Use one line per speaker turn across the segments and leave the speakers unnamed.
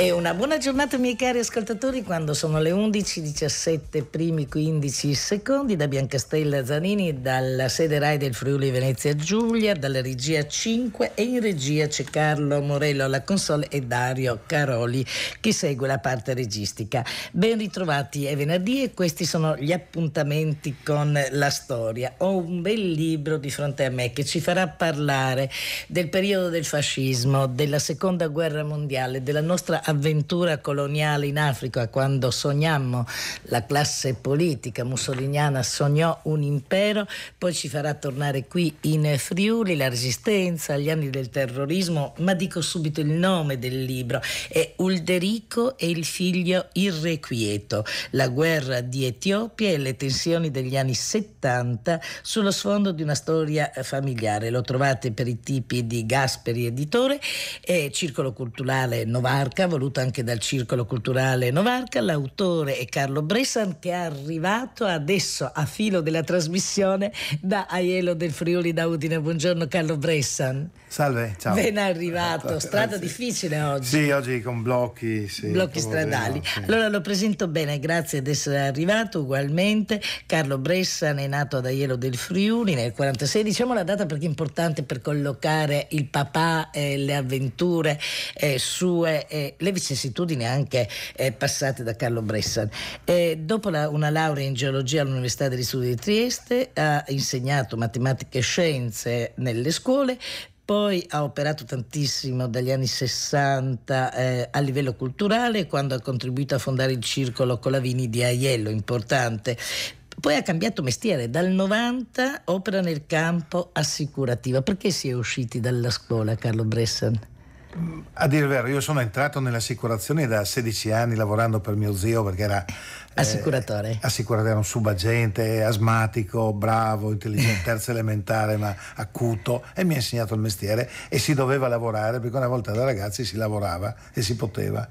E una buona giornata miei cari ascoltatori quando sono le 11.17 primi 15 secondi da Biancastella Zanini dalla sede RAI del Friuli Venezia Giulia dalla regia 5 e in regia c'è Carlo Morello alla console e Dario Caroli che segue la parte registica. Ben ritrovati è venerdì e questi sono gli appuntamenti con la storia. Ho un bel libro di fronte a me che ci farà parlare del periodo del fascismo, della seconda guerra mondiale, della nostra avventura coloniale in Africa, quando sognammo la classe politica mussoliniana sognò un impero, poi ci farà tornare qui in Friuli la resistenza agli anni del terrorismo, ma dico subito il nome del libro, è Ulderico e il figlio irrequieto, la guerra di Etiopia e le tensioni degli anni 70 sullo sfondo di una storia familiare. Lo trovate per i tipi di Gasperi Editore, Circolo Culturale Novarca, voluto anche dal Circolo Culturale Novarca. L'autore è Carlo Bressan che è arrivato adesso a filo della trasmissione da Aiello del Friuli da Udine. Buongiorno Carlo Bressan.
Salve, ciao.
Ben arrivato, strada sì. difficile oggi.
Sì, oggi con blocchi. Sì,
blocchi stradali. Sì. Allora lo presento bene, grazie di essere arrivato ugualmente. Carlo Bressan è nato ad Aiello del Friuli nel 1946, diciamo la data perché è importante per collocare il papà e le avventure eh, sue, eh, le vicissitudini anche eh, passate da Carlo Bressan. dopo la, una laurea in geologia all'Università degli Studi di Trieste ha insegnato matematica e scienze nelle scuole, poi ha operato tantissimo dagli anni 60 eh, a livello culturale quando ha contribuito a fondare il circolo Colavini di Aiello, importante. Poi ha cambiato mestiere, dal 90 opera nel campo assicurativo. Perché si è usciti dalla scuola Carlo Bressan?
A dire il vero, io sono entrato nelle assicurazioni da 16 anni lavorando per mio zio perché era
assicuratore.
Eh, assicuratore, era un subagente, asmatico, bravo, intelligente, terza elementare ma acuto e mi ha insegnato il mestiere e si doveva lavorare perché una volta da ragazzi si lavorava e si poteva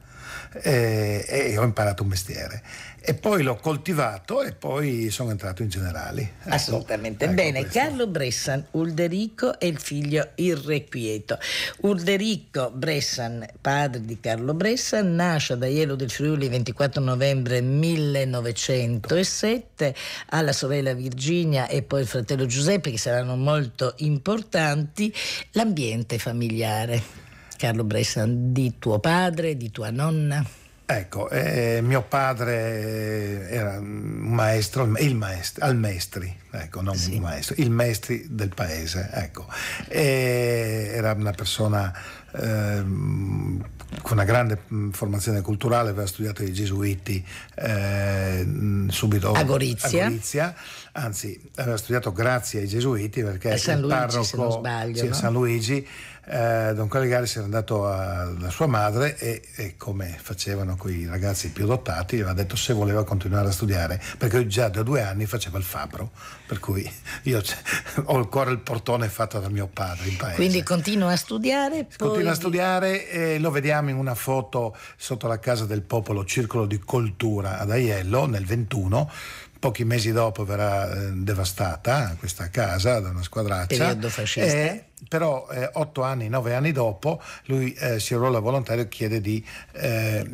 e, e ho imparato un mestiere e poi l'ho coltivato e poi sono entrato in generali.
Ecco, Assolutamente. Ecco Bene, questo. Carlo Bressan, Ulderico e il figlio irrequieto. Ulderico Bressan, padre di Carlo Bressan, nasce ad Aiello del Friuli il 24 novembre 1907, ha la sorella Virginia e poi il fratello Giuseppe che saranno molto importanti. L'ambiente familiare, Carlo Bressan, di tuo padre, di tua nonna?
Ecco, eh, mio padre era un maestro, il maestro, al maestri, ecco, non sì. un maestro, il maestri del paese, ecco. E era una persona eh, con una grande mm, formazione culturale, aveva studiato i gesuiti eh, subito
a Gorizia.
a Gorizia. anzi aveva studiato grazie ai gesuiti perché
a San
Luigi,
parroco, se non sbaglio,
sì,
no?
San Luigi eh, Don Caligari si era andato alla sua madre e, e come facevano quei ragazzi più dotati, aveva detto se voleva continuare a studiare, perché già da due anni faceva il fabbro, per cui io ho ancora il portone fatto da mio padre in paese.
Quindi continua a studiare?
Poi... Continua a studiare e lo vediamo in una foto sotto la Casa del Popolo, Circolo di Coltura ad Aiello nel 21 pochi mesi dopo verrà eh, devastata questa casa da una squadraccia.
Periodo fascista.
Eh, però eh, otto anni, nove anni dopo lui eh, si arruola volontario e chiede di eh,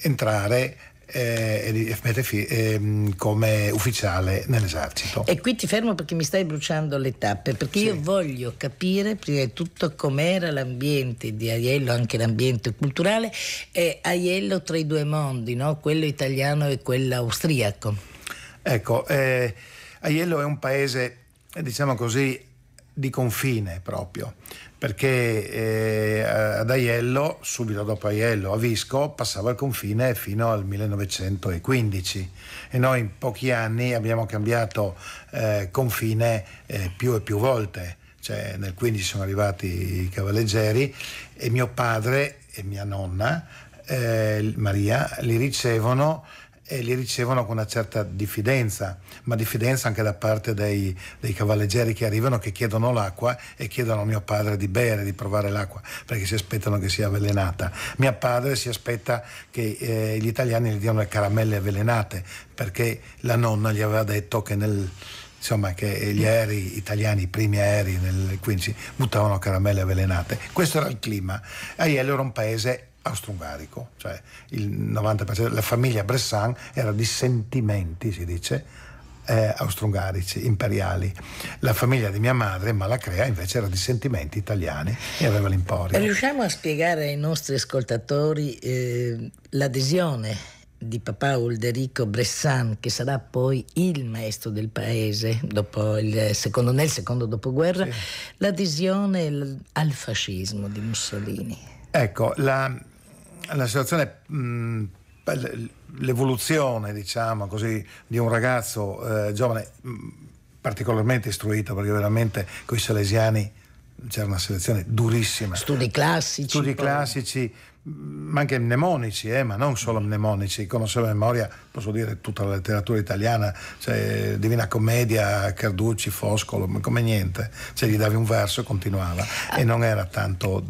entrare eh, eh, come ufficiale nell'esercito.
E qui ti fermo perché mi stai bruciando le tappe, perché sì. io voglio capire prima di tutto com'era l'ambiente di Aiello, anche l'ambiente culturale, e Aiello tra i due mondi, no? quello italiano e quello austriaco.
Ecco, eh, Aiello è un paese, diciamo così, di confine proprio, perché eh, ad Aiello, subito dopo Aiello, a Visco, passava il confine fino al 1915 e noi in pochi anni abbiamo cambiato eh, confine eh, più e più volte. Cioè, nel 15 sono arrivati i cavalleggeri e mio padre e mia nonna, eh, Maria, li ricevono e li ricevono con una certa diffidenza, ma diffidenza anche da parte dei, dei, cavalleggeri che arrivano, che chiedono l'acqua e chiedono a mio padre di bere, di provare l'acqua, perché si aspettano che sia avvelenata. Mio padre si aspetta che eh, gli italiani gli diano le caramelle avvelenate, perché la nonna gli aveva detto che nel insomma che gli aerei italiani, i primi aerei nel 15 buttavano caramelle avvelenate. Questo era il clima. Aiello era un paese austro-ungarico, cioè il 90% della famiglia Bressan era di sentimenti, si dice, eh, austro-ungarici, imperiali. La famiglia di mia madre, Malacrea, invece era di sentimenti italiani e aveva l'imporio.
Riusciamo a spiegare ai nostri ascoltatori eh, l'adesione di papà Ulderico Bressan, che sarà poi il maestro del paese il secondo, nel secondo dopoguerra, sì. l'adesione al fascismo di Mussolini.
Ecco, la, la situazione mh, l'evoluzione, diciamo così, di un ragazzo eh, giovane particolarmente istruito, perché veramente con i salesiani c'era una selezione durissima.
Studi classici.
Studi poi. classici, ma anche mnemonici, eh, ma non solo mnemonici, conoscevo a memoria, posso dire, tutta la letteratura italiana, cioè Divina Commedia, Carducci, Foscolo, come niente, cioè gli davi un verso e continuava e non era tanto...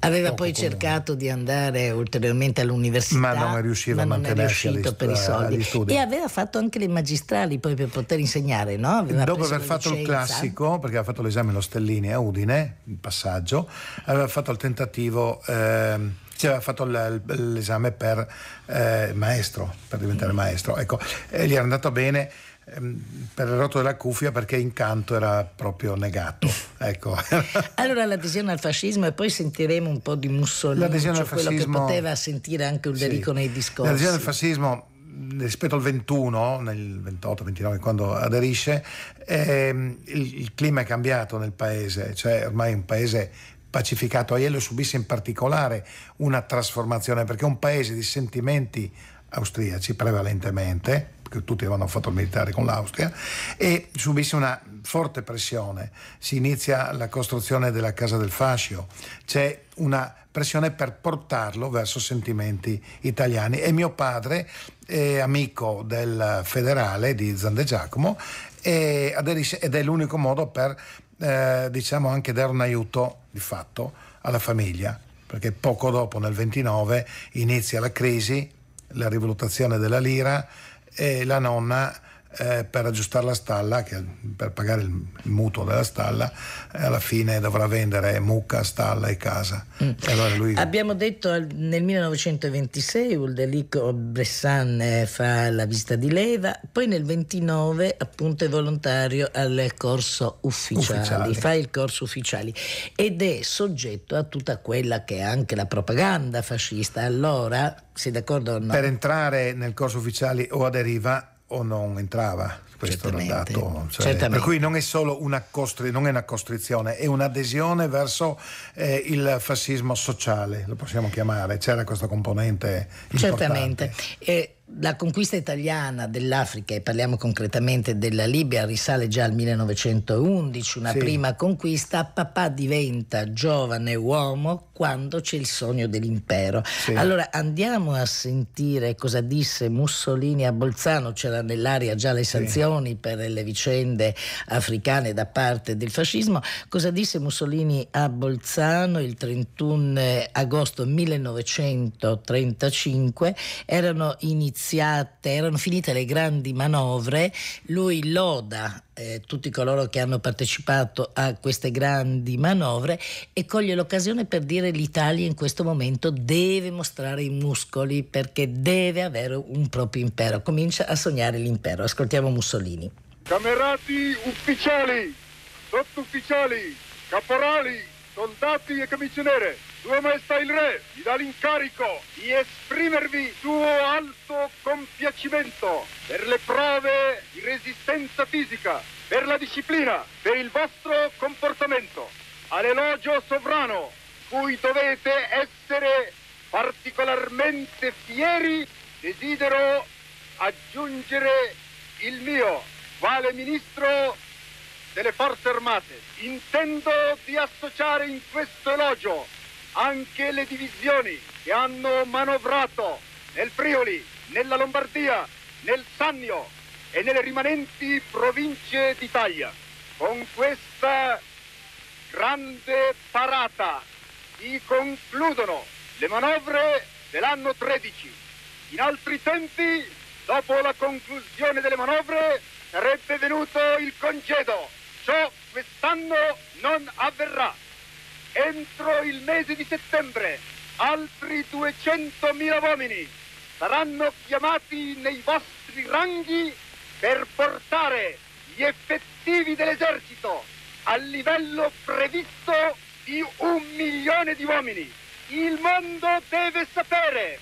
Aveva poi cercato di andare ulteriormente all'università,
ma non riusciva ma a mantenersi
non è per i soldi. E aveva fatto anche le magistrali poi per poter insegnare, no?
Dopo aver fatto licenza. il classico, perché aveva fatto l'esame allo Stellini a Udine, il passaggio, aveva fatto il tentativo... Eh, ci aveva fatto l'esame per eh, maestro, per diventare maestro. Ecco, e gli era andato bene per il rotto della cuffia perché incanto era proprio negato. Ecco.
allora l'adesione al fascismo e poi sentiremo un po' di Mussolini, l'adesione cioè al fascismo, quello che poteva sentire anche Ulderico sì. nei discorsi.
L'adesione al fascismo rispetto al 21, nel 28-29 quando aderisce, ehm, il, il, clima è cambiato nel paese, cioè ormai è un paese pacificato. Aiello subisse in particolare una trasformazione perché è un paese di sentimenti austriaci prevalentemente, perché tutti avevano fatto il militare con l'Austria, e subisse una forte pressione. Si inizia la costruzione della Casa del Fascio, c'è una pressione per portarlo verso sentimenti italiani. E mio padre è amico del federale di Zande Giacomo aderisce ed è l'unico modo per eh, diciamo anche dare un aiuto di fatto alla famiglia, perché poco dopo, nel 29, inizia la crisi, la rivalutazione della lira e la nonna eh, per aggiustare la stalla, che, per pagare il, mutuo della stalla, eh, alla fine dovrà vendere mucca, stalla e casa. Mm.
E allora lui... Abbiamo detto nel 1926 Uldelico Bressan fa la visita di leva, poi nel 29 appunto è volontario al corso ufficiali, ufficiali, fa il corso ufficiali ed è soggetto a tutta quella che è anche la propaganda fascista. Allora, sei d'accordo o no?
Per entrare nel corso ufficiali o aderiva o non entrava. Questo
certamente,
dato.
Cioè,
per cui non è solo una, costri- non è una costrizione, è un'adesione verso eh, il fascismo sociale, lo possiamo chiamare. C'era questa componente.
Certamente.
Importante.
E la conquista italiana dell'Africa, e parliamo concretamente della Libia, risale già al 1911, una sì. prima conquista. Papà diventa giovane uomo quando c'è il sogno dell'impero. Sì. Allora andiamo a sentire cosa disse Mussolini a Bolzano, c'era nell'aria già le sanzioni sì. per le vicende africane da parte del fascismo. Cosa disse Mussolini a Bolzano il 31 agosto 1935? Erano iniziati iniziate, erano finite le grandi manovre, lui loda eh, tutti coloro che hanno partecipato a queste grandi manovre e coglie l'occasione per dire l'Italia in questo momento deve mostrare i muscoli perché deve avere un proprio impero, comincia a sognare l'impero. Ascoltiamo Mussolini.
Camerati ufficiali, sottufficiali, caporali, soldati e commissionere, Sua Maestà il Re vi dà l'incarico di esprimervi suo alto compiacimento per le prove di resistenza fisica, per la disciplina, per il vostro comportamento. All'elogio sovrano, cui dovete essere particolarmente fieri, desidero aggiungere il mio, quale ministro delle forze armate. Intendo di associare in questo elogio anche le divisioni che hanno manovrato nel Friuli, nella Lombardia, nel Sannio e nelle rimanenti province d'Italia. Con questa grande parata si concludono le manovre dell'anno 13. In altri tempi, dopo la conclusione delle manovre, sarebbe venuto il congedo Ciò quest'anno non avverrà. Entro il mese di settembre altri 200.000 uomini saranno chiamati nei vostri ranghi per portare gli effettivi dell'esercito al livello previsto di un milione di uomini. Il mondo deve sapere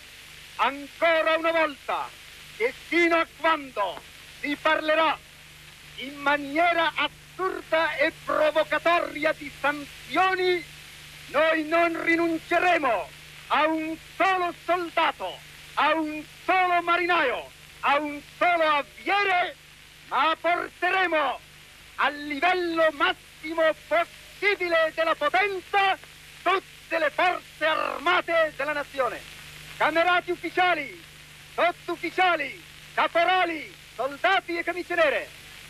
ancora una volta che fino a quando si parlerà in maniera assurda e provocatoria di sanzioni, noi non rinunceremo a un solo soldato, a un solo marinaio, a un solo avviere, ma porteremo al livello massimo possibile della potenza tutte le forze armate della nazione. Camerati ufficiali, sottufficiali, caporali, soldati e camicie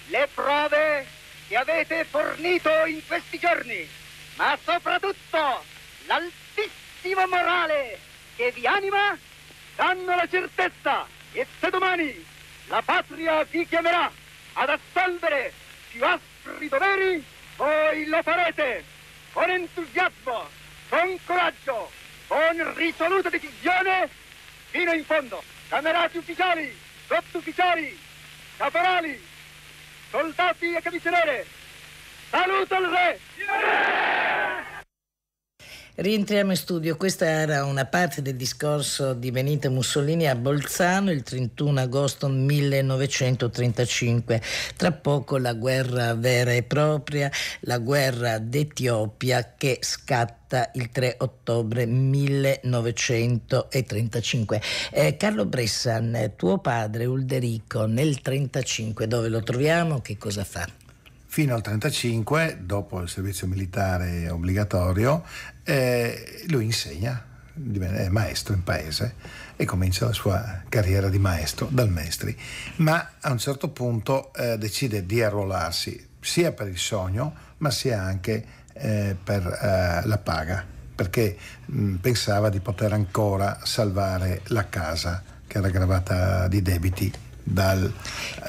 le prove che avete fornito in questi giorni, ma soprattutto l'altissimo morale che vi anima, danno la certezza che se domani la patria vi chiamerà ad assolvere più aspri doveri, voi lo farete con entusiasmo, con coraggio, con risoluta decisione fino in fondo. Camerati ufficiali, sottufficiali, caporali, soldati e camicie saluto il re!
Rientriamo in studio, questa era una parte del discorso di Benito Mussolini a Bolzano il 31 agosto 1935. Tra poco la guerra vera e propria, la guerra d'Etiopia che scatta il 3 ottobre 1935. Eh, Carlo Bressan, tuo padre Ulderico nel 1935, dove lo troviamo? Che cosa fa?
Fino al 1935, dopo il servizio militare obbligatorio, eh, lui insegna, è maestro in paese e comincia la sua carriera di maestro dal Mestri, ma a un certo punto eh, decide di arruolarsi sia per il sogno, ma sia anche eh, per eh, la paga, perché mh, pensava di poter ancora salvare la casa che era gravata di debiti dal,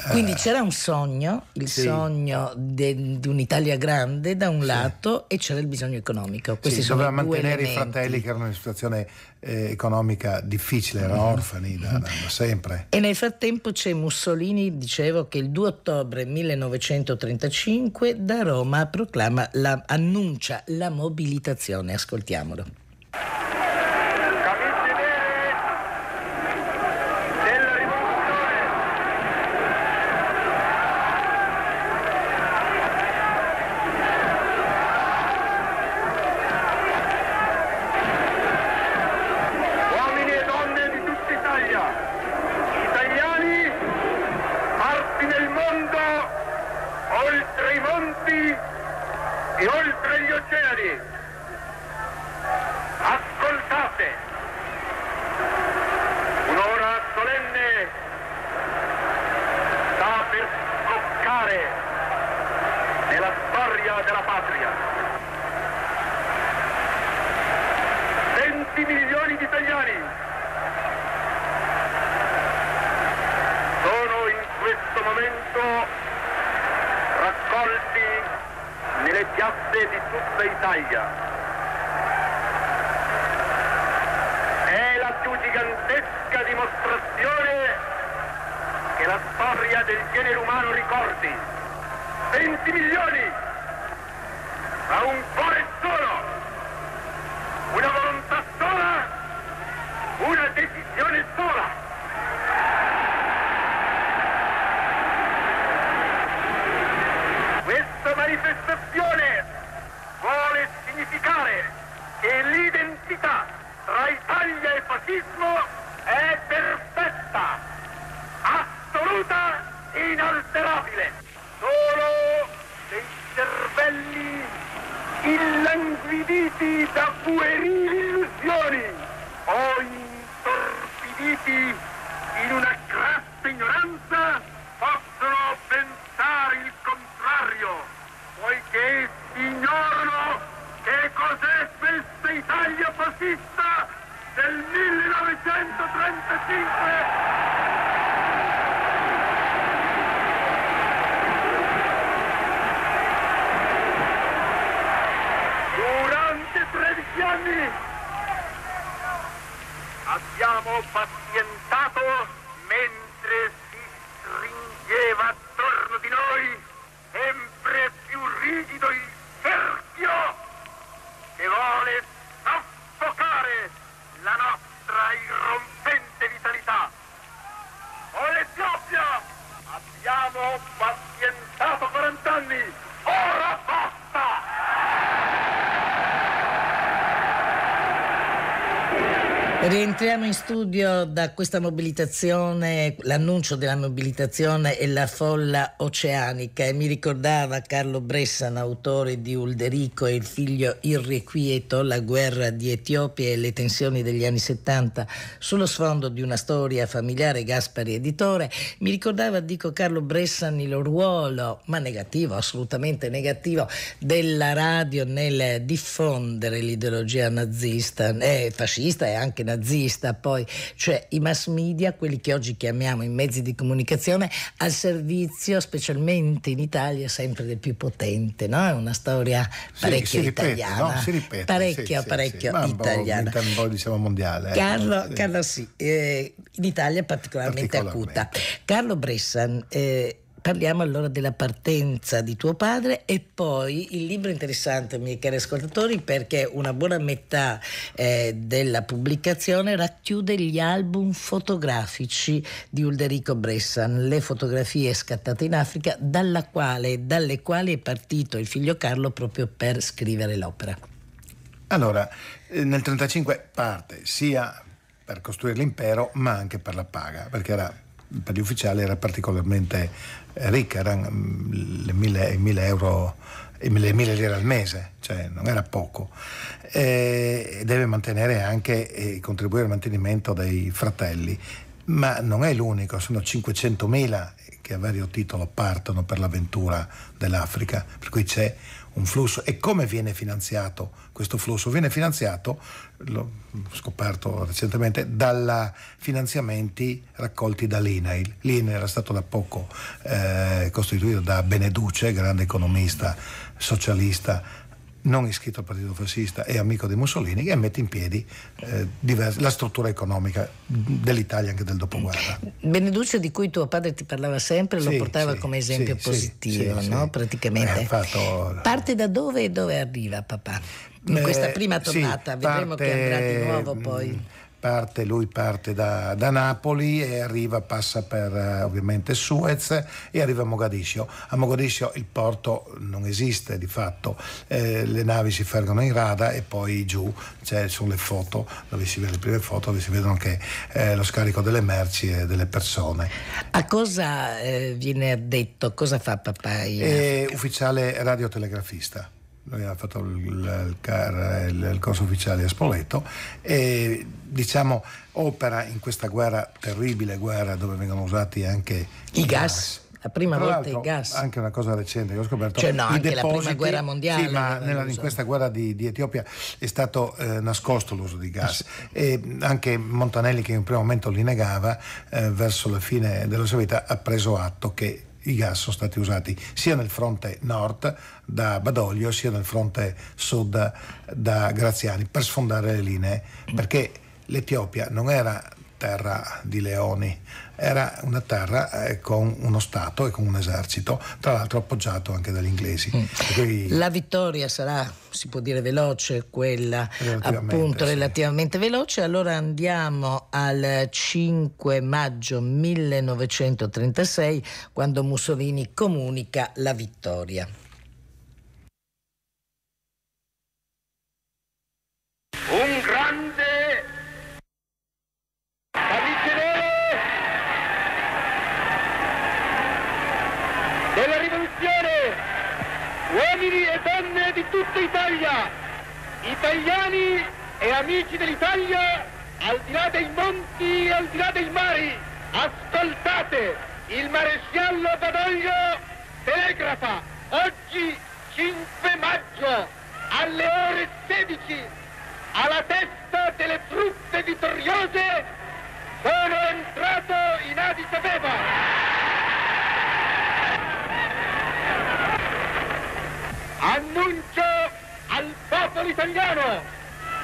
Quindi eh, c'era un sogno, il sì. sogno di un'Italia grande da un sì. lato e c'era il bisogno economico. Questi sì,
doveva
mantenere
i fratelli che erano in una situazione eh, economica difficile, erano mm-hmm. orfani da, da, da, sempre.
E nel frattempo c'è Mussolini, dicevo che il 2 ottobre 1935 da Roma proclama la, annuncia la mobilitazione. Ascoltiamolo.
più gigantesca dimostrazione che la storia del genere umano ricordi. 20 milioni a un cuore solo! fascismo è perfetta, assoluta e inalterabile. Solo dei cervelli illanguiditi da puerili illusioni o intorpiditi in una crassa
ignoranza possono pensare il contrario, poiché ignorano che cos'è questa Italia fascista. 45 Durante 13
anni abbiamo fatto
Rientriamo in studio da questa mobilitazione, l'annuncio della mobilitazione e la folla oceanica. E mi ricordava Carlo Bressan, autore di Ulderico e il figlio irrequieto, la guerra di Etiopia e le tensioni degli anni 70 sullo sfondo di una storia familiare, Gaspari editore, mi ricordava, dico Carlo Bressan, il ruolo, ma negativo, assolutamente negativo, della radio nel diffondere l'ideologia nazista, eh, fascista e anche nazista poi, cioè i mass media, quelli che oggi chiamiamo i mezzi di comunicazione, al servizio, specialmente in Italia, sempre del più potente, no? È una storia parecchio
sì, si ripete,
italiana.
No? Si ripete,
parecchio,
sì,
parecchio
sì,
italiana.
Un po' diciamo mondiale.
Carlo,
eh.
Carlo sì, eh, in Italia particolarmente,
Particolarmente.
acuta. Carlo Bressan, eh, parliamo allora della partenza di tuo padre e poi il libro interessante, miei cari ascoltatori, perché una buona metà eh, della pubblicazione racchiude gli album fotografici di Ulderico Bressan, le fotografie scattate in Africa, dalla quale, dalle quali è partito il figlio Carlo proprio per scrivere l'opera.
Allora, eh, nel 1935 parte sia per costruire l'impero, ma anche per la paga, perché era, per gli ufficiali era particolarmente ricca, erano mm, le mille, i mille euro, i mille, mille lire al mese, cioè non era poco. E deve mantenere anche e contribuire al mantenimento dei fratelli, ma non è l'unico, sono 500.000 che a vario titolo partono per l'avventura dell'Africa, per cui c'è un flusso. E come viene finanziato questo flusso? Viene finanziato, l'ho scoperto recentemente, dai finanziamenti raccolti dall'INAIL. L'INAIL era stato da poco eh, costituito da Beneduce, grande economista socialista non iscritto al partito fascista e amico di Mussolini, che mette in piedi eh, divers- la struttura economica dell'Italia anche del dopoguerra.
Beneduccio di cui tuo padre ti parlava sempre lo
Sì,
portava
sì,
come esempio
sì,
positivo, no? Praticamente.
Eh, fatto-
Parte da dove e dove arriva papà? In questa
Eh,
prima tornata, vedremo
parte,
che andrà di nuovo
mh,
poi.
Parte, lui parte da, da Napoli e arriva, passa per eh, ovviamente Suez e arriva a Mogadiscio. A Mogadiscio il porto non esiste di fatto, eh, le navi si fermano in rada e poi giù c'è sulle foto, dove si vede le prime foto, dove si vedono che eh, lo scarico delle merci e delle persone.
A cosa eh, viene addetto? Cosa fa papà? Africa?
ufficiale radiotelegrafista. Lui ha fatto il, il il- il corso ufficiale a Spoleto e diciamo opera in questa guerra, terribile guerra dove vengono usati anche
I gas. La prima
Tra
volta
l'altro,
i gas.
Anche una cosa recente che ho scoperto.
Cioè, no, anche la prima
depositi-
guerra mondiale
Sì, ma nella- in questa guerra di, di Etiopia è stato eh, nascosto l'uso di gas. E anche Montanelli, che in un primo momento li negava, eh, verso la fine della sua vita ha preso atto che i gas sono stati usati sia nel fronte nord da Badoglio sia nel fronte sud da Graziani per sfondare le linee perché l'Etiopia non era terra di leoni era una terra eh, con uno Stato e con un esercito tra l'altro appoggiato anche dagli inglesi Per cui-
La vittoria sarà, si può dire veloce, quella
Relativamente,
appunto
sì.
relativamente veloce. Allora andiamo al 5 maggio 1936 quando Mussolini comunica la vittoria.
Un grande tutta Italia, italiani e amici dell'Italia, al di là dei monti e al di là dei mari, ascoltate, il maresciallo Badoglio telegrafa oggi 5 maggio alle ore 16 alla testa delle truppe vittoriose sono entrato in Addis Abeba. Annuncio al popolo italiano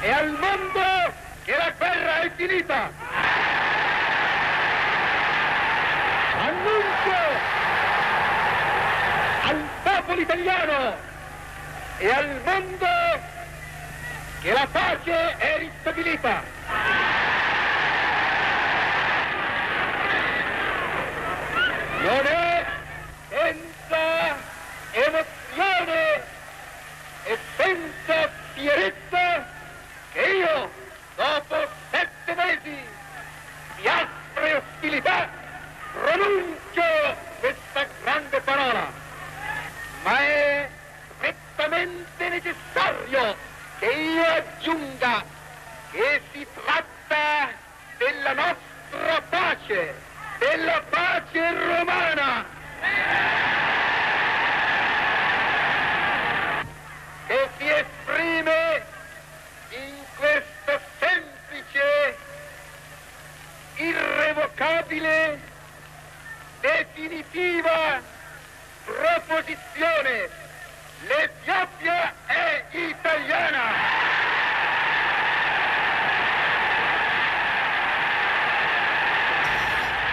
e al mondo
che la guerra è finita. Annuncio al popolo italiano e al mondo che la pace è ristabilita. Non è senza emozione e senza fierezza che io, dopo sette mesi di aspre ostilità, pronuncio questa grande parola. Ma è strettamente necessario che io aggiunga che si tratta della nostra pace, della pace romana. che si esprime in questa semplice, irrevocabile, definitiva proposizione. L'Etiopia è italiana!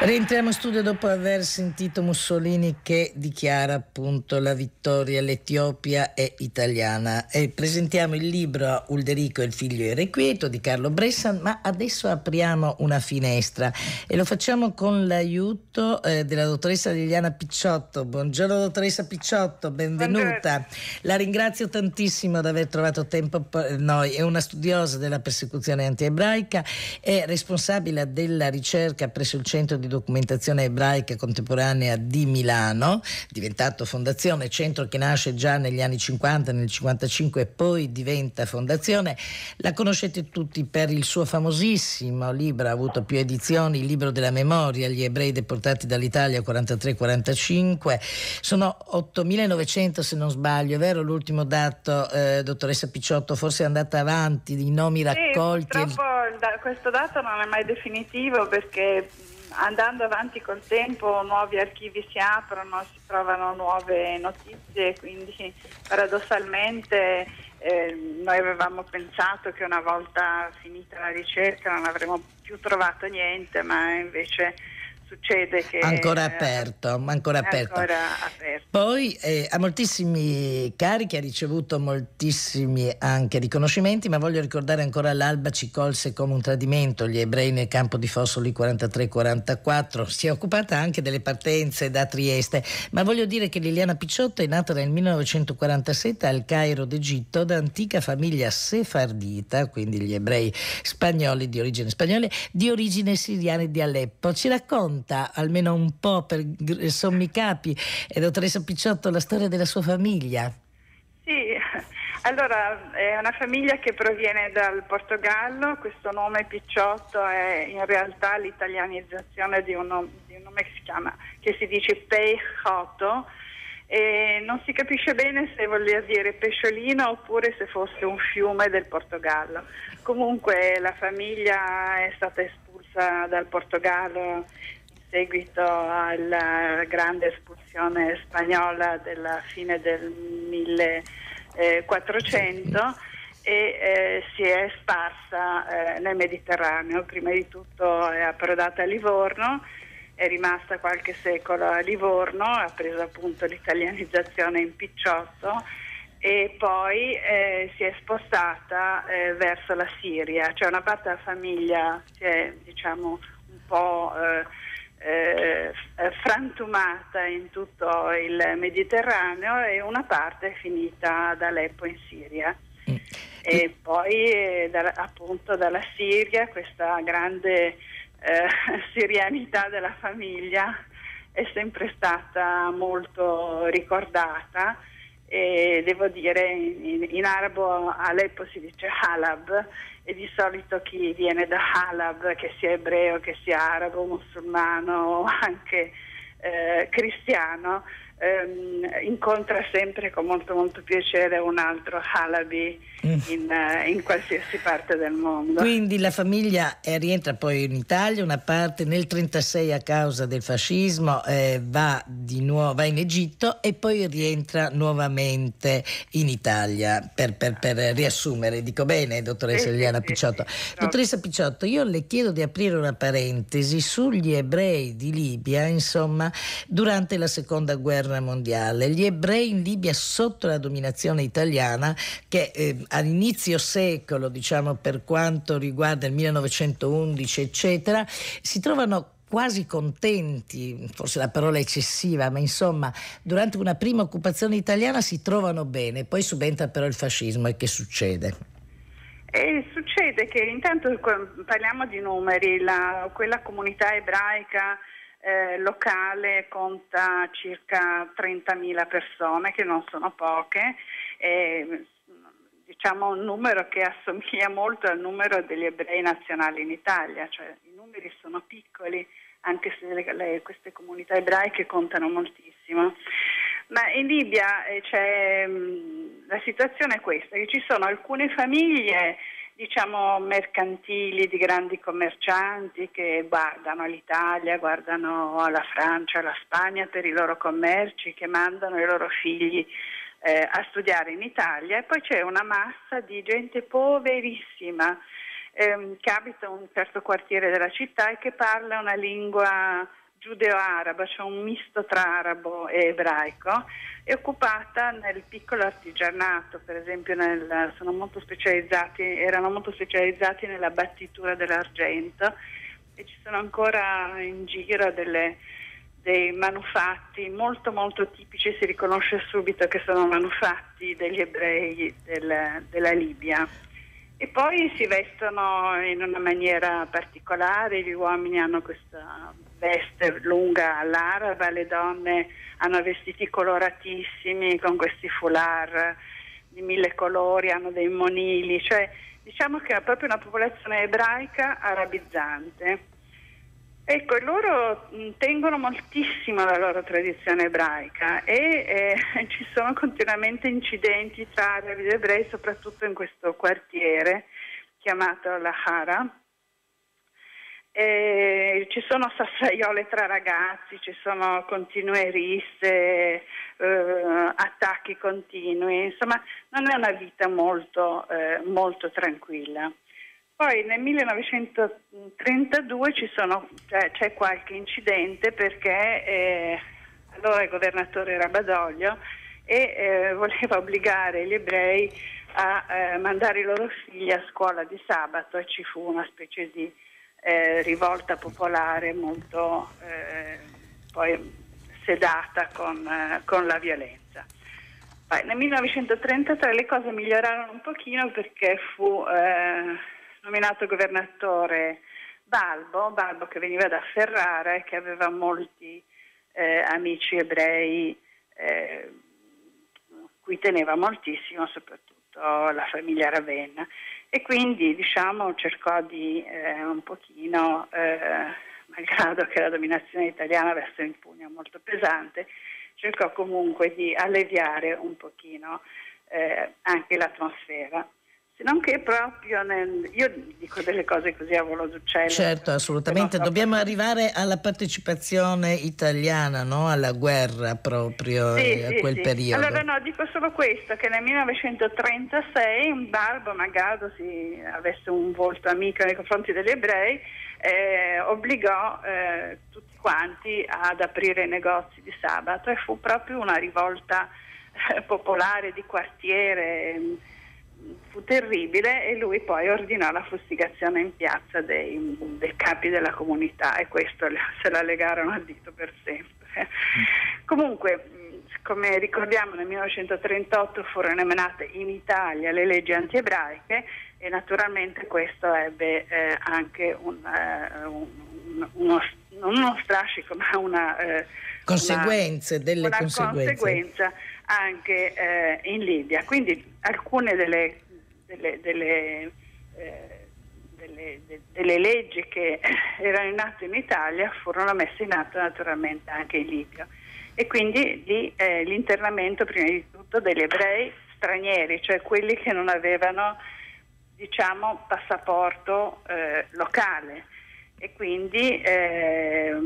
Rientriamo in studio dopo aver sentito Mussolini che dichiara appunto la vittoria, l'Etiopia è italiana. E presentiamo il libro Ulderico e il figlio irrequieto di Carlo Bressan, ma adesso apriamo una finestra e lo facciamo con l'aiuto eh, della dottoressa Liliana Picciotto. Buongiorno dottoressa Picciotto, benvenuta. Buongiorno. La ringrazio tantissimo di aver trovato tempo per noi. È una studiosa della persecuzione anti-ebraica, è responsabile della ricerca presso il centro di documentazione ebraica contemporanea di Milano, diventato fondazione, centro che nasce già negli anni 50, nel 55 e poi diventa fondazione. La conoscete tutti per il suo famosissimo libro, ha avuto più edizioni, il libro della memoria, gli ebrei deportati dall'Italia 43-45, sono 8.900 se non sbaglio, è vero l'ultimo dato, eh, dottoressa Picciotto, forse è andata avanti, i nomi raccolti.
Sì, purtroppo questo dato non è mai definitivo perché andando avanti col tempo nuovi archivi si aprono, si trovano nuove notizie, quindi paradossalmente eh, noi avevamo pensato che una volta finita la ricerca non avremmo più trovato niente, ma invece succede che...
Ancora aperto, ancora aperto.
Ancora aperto.
Poi eh, ha moltissimi carichi, ha ricevuto moltissimi anche riconoscimenti, ma voglio ricordare ancora l'Alba ci colse come un tradimento, gli ebrei nel campo di Fossoli 43-44, si è occupata anche delle partenze da Trieste, ma voglio dire che Liliana Picciotto è nata nel 1947 al Cairo d'Egitto da antica famiglia sefardita, quindi gli ebrei spagnoli di origine spagnola, di origine siriana di Aleppo. Ci racconta racconta almeno un po' per sommi capi, eh, dottoressa Picciotto, la storia della sua famiglia?
Sì, allora è una famiglia che proviene dal Portogallo, questo nome Picciotto è in realtà l'italianizzazione di un nome, di un nome che si chiama, che si dice Peixoto e non si capisce bene se voler dire pesciolino oppure se fosse un fiume del Portogallo. Comunque la famiglia è stata espulsa dal Portogallo seguito alla grande espulsione spagnola della fine del 1400 e eh, si è sparsa eh, nel Mediterraneo. Prima di tutto è approdata a Livorno, è rimasta qualche secolo a Livorno, ha preso appunto l'italianizzazione in Picciotto e poi eh, si è spostata eh, verso la Siria, cioè una parte della famiglia si è diciamo un po' eh, eh, frantumata in tutto il Mediterraneo e una parte è finita ad Aleppo in Siria. Mm. E poi eh, da, appunto dalla Siria questa grande eh, sirianità della famiglia è sempre stata molto ricordata e devo dire in, in arabo Aleppo si dice Halab e di solito chi viene da Halab, che sia ebreo, che sia arabo, musulmano o anche eh, cristiano, ehm, incontra sempre con molto molto piacere un altro Halabi mm. in, uh, in, qualsiasi parte del mondo.
Quindi la famiglia eh, rientra poi in Italia, una parte nel 1936 a causa del fascismo eh, va, di nuovo, va in Egitto e poi rientra nuovamente in Italia per, per, per riassumere. Dico bene, dottoressa sì, Eliana sì, Picciotto. Sì, dottoressa Picciotto, io le chiedo di aprire una parentesi sugli ebrei di Libia, insomma, durante la seconda guerra guerra mondiale. Gli ebrei in Libia sotto la dominazione italiana che eh, all'inizio secolo, diciamo per quanto riguarda il 1911 eccetera, si trovano quasi contenti, forse la parola è eccessiva, ma insomma, durante una prima occupazione italiana si trovano bene, poi subentra però il fascismo e che succede?
E succede che intanto parliamo di numeri, la, quella comunità ebraica eh, locale conta circa 30.000 persone, che non sono poche, e, diciamo un numero che assomiglia molto al numero degli ebrei nazionali in Italia, cioè i numeri sono piccoli, anche se le, le, queste comunità ebraiche contano moltissimo. Ma in Libia eh, mh, la situazione è questa, che ci sono alcune famiglie diciamo mercantili di grandi commercianti che guardano l'Italia, guardano la Francia, la Spagna per i loro commerci, che mandano i loro figli eh, a studiare in Italia. E poi c'è una massa di gente poverissima ehm, che abita un certo quartiere della città e che parla una lingua giudeo-araba, cioè un misto tra arabo e ebraico, è occupata nel piccolo artigianato, per esempio nel, molto erano molto specializzati nella battitura dell'argento e ci sono ancora in giro delle, dei manufatti molto molto tipici, si riconosce subito che sono manufatti degli ebrei del, della Libia. E poi si vestono in una maniera particolare, gli uomini hanno questa veste lunga all'araba, le donne hanno vestiti coloratissimi con questi foulard di mille colori, hanno dei monili, cioè diciamo che è proprio una popolazione ebraica arabizzante. Ecco, loro tengono moltissimo la loro tradizione ebraica e eh, ci sono continuamente incidenti tra arabi ed ebrei, soprattutto in questo quartiere chiamato La Hara. E ci sono sassaiole tra ragazzi, ci sono continue risse, eh, attacchi continui, insomma non è una vita molto, eh, molto tranquilla. Poi nel 1932 sono, cioè, c'è qualche incidente perché eh, allora il governatore era Badoglio e eh, voleva obbligare gli ebrei a eh, mandare i loro figli a scuola di sabato e ci fu una specie di eh, rivolta popolare molto eh, poi sedata con, eh, con la violenza. Poi, nel 1933 le cose migliorarono un pochino perché fu nominato governatore Balbo, Balbo che veniva da Ferrara e che aveva molti eh, amici ebrei eh, cui teneva moltissimo, soprattutto la famiglia Ravenna e quindi diciamo cercò di eh, un pochino, eh, malgrado che la dominazione italiana avesse un pugno molto pesante, cercò comunque di alleviare un pochino eh, anche l'atmosfera se non che proprio nel, io dico delle cose così a volo d'uccello.
Certo, assolutamente, dobbiamo arrivare alla partecipazione italiana, no? alla guerra proprio sì, eh, a quel sì. periodo.
Allora no, dico solo questo, che nel 1936 un barbo, magari si avesse un volto amico nei confronti degli ebrei, eh, obbligò eh, tutti quanti ad aprire negozi di sabato e fu proprio una rivolta eh, popolare di quartiere fu terribile e lui poi ordinò la fustigazione in piazza dei, dei capi della comunità e questo se la legarono al dito per sempre. Comunque, come ricordiamo nel 1938 furono emanate in Italia le leggi antiebraiche e naturalmente questo ebbe eh, anche un, eh, un, uno, non uno strascico ma una... Eh,
conseguenze,
una,
delle
una
conseguenze.
conseguenza anche eh, in Libia. Quindi alcune delle, delle, delle, eh, delle, delle, leggi che erano in atto in Italia furono messe in atto naturalmente anche in Libia. e quindi lì, eh, l'internamento prima di tutto degli ebrei stranieri, cioè quelli che non avevano diciamo, passaporto eh, locale e quindi eh,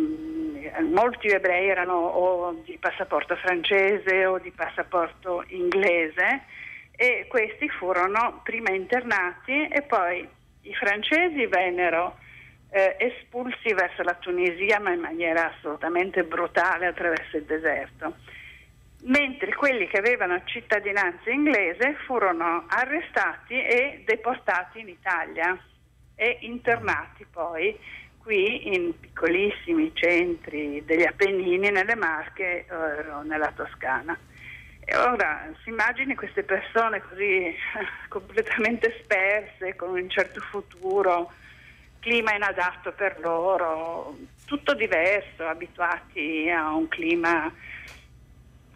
molti ebrei erano o di passaporto francese o di passaporto inglese e questi furono prima internati e poi i francesi vennero eh, espulsi verso la Tunisia ma in maniera assolutamente brutale attraverso il deserto, mentre quelli che avevano cittadinanza inglese furono arrestati e deportati in Italia e internati poi qui in piccolissimi centri degli Appennini, nelle Marche eh, o nella Toscana. E ora si immagini queste persone così completamente sperse, con un certo futuro, clima inadatto per loro, tutto diverso, abituati a un clima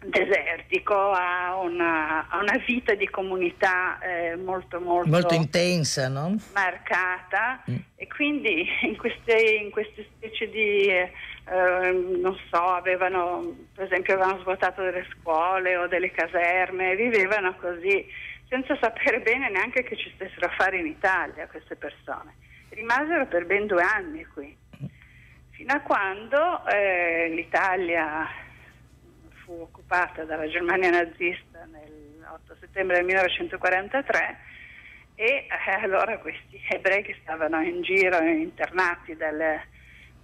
desertico, a una, a una vita di comunità eh, molto, molto,
molto intensa, no?
marcata mm. e quindi in queste, in queste specie di, eh, non so, avevano, per esempio avevano svuotato delle scuole o delle caserme, vivevano così senza sapere bene neanche che ci stessero a fare in Italia queste persone. Rimasero per ben due anni qui, fino a quando eh, l'Italia fu occupata dalla Germania nazista l'8 settembre del 1943 e eh, allora questi ebrei che stavano in giro internati dalle,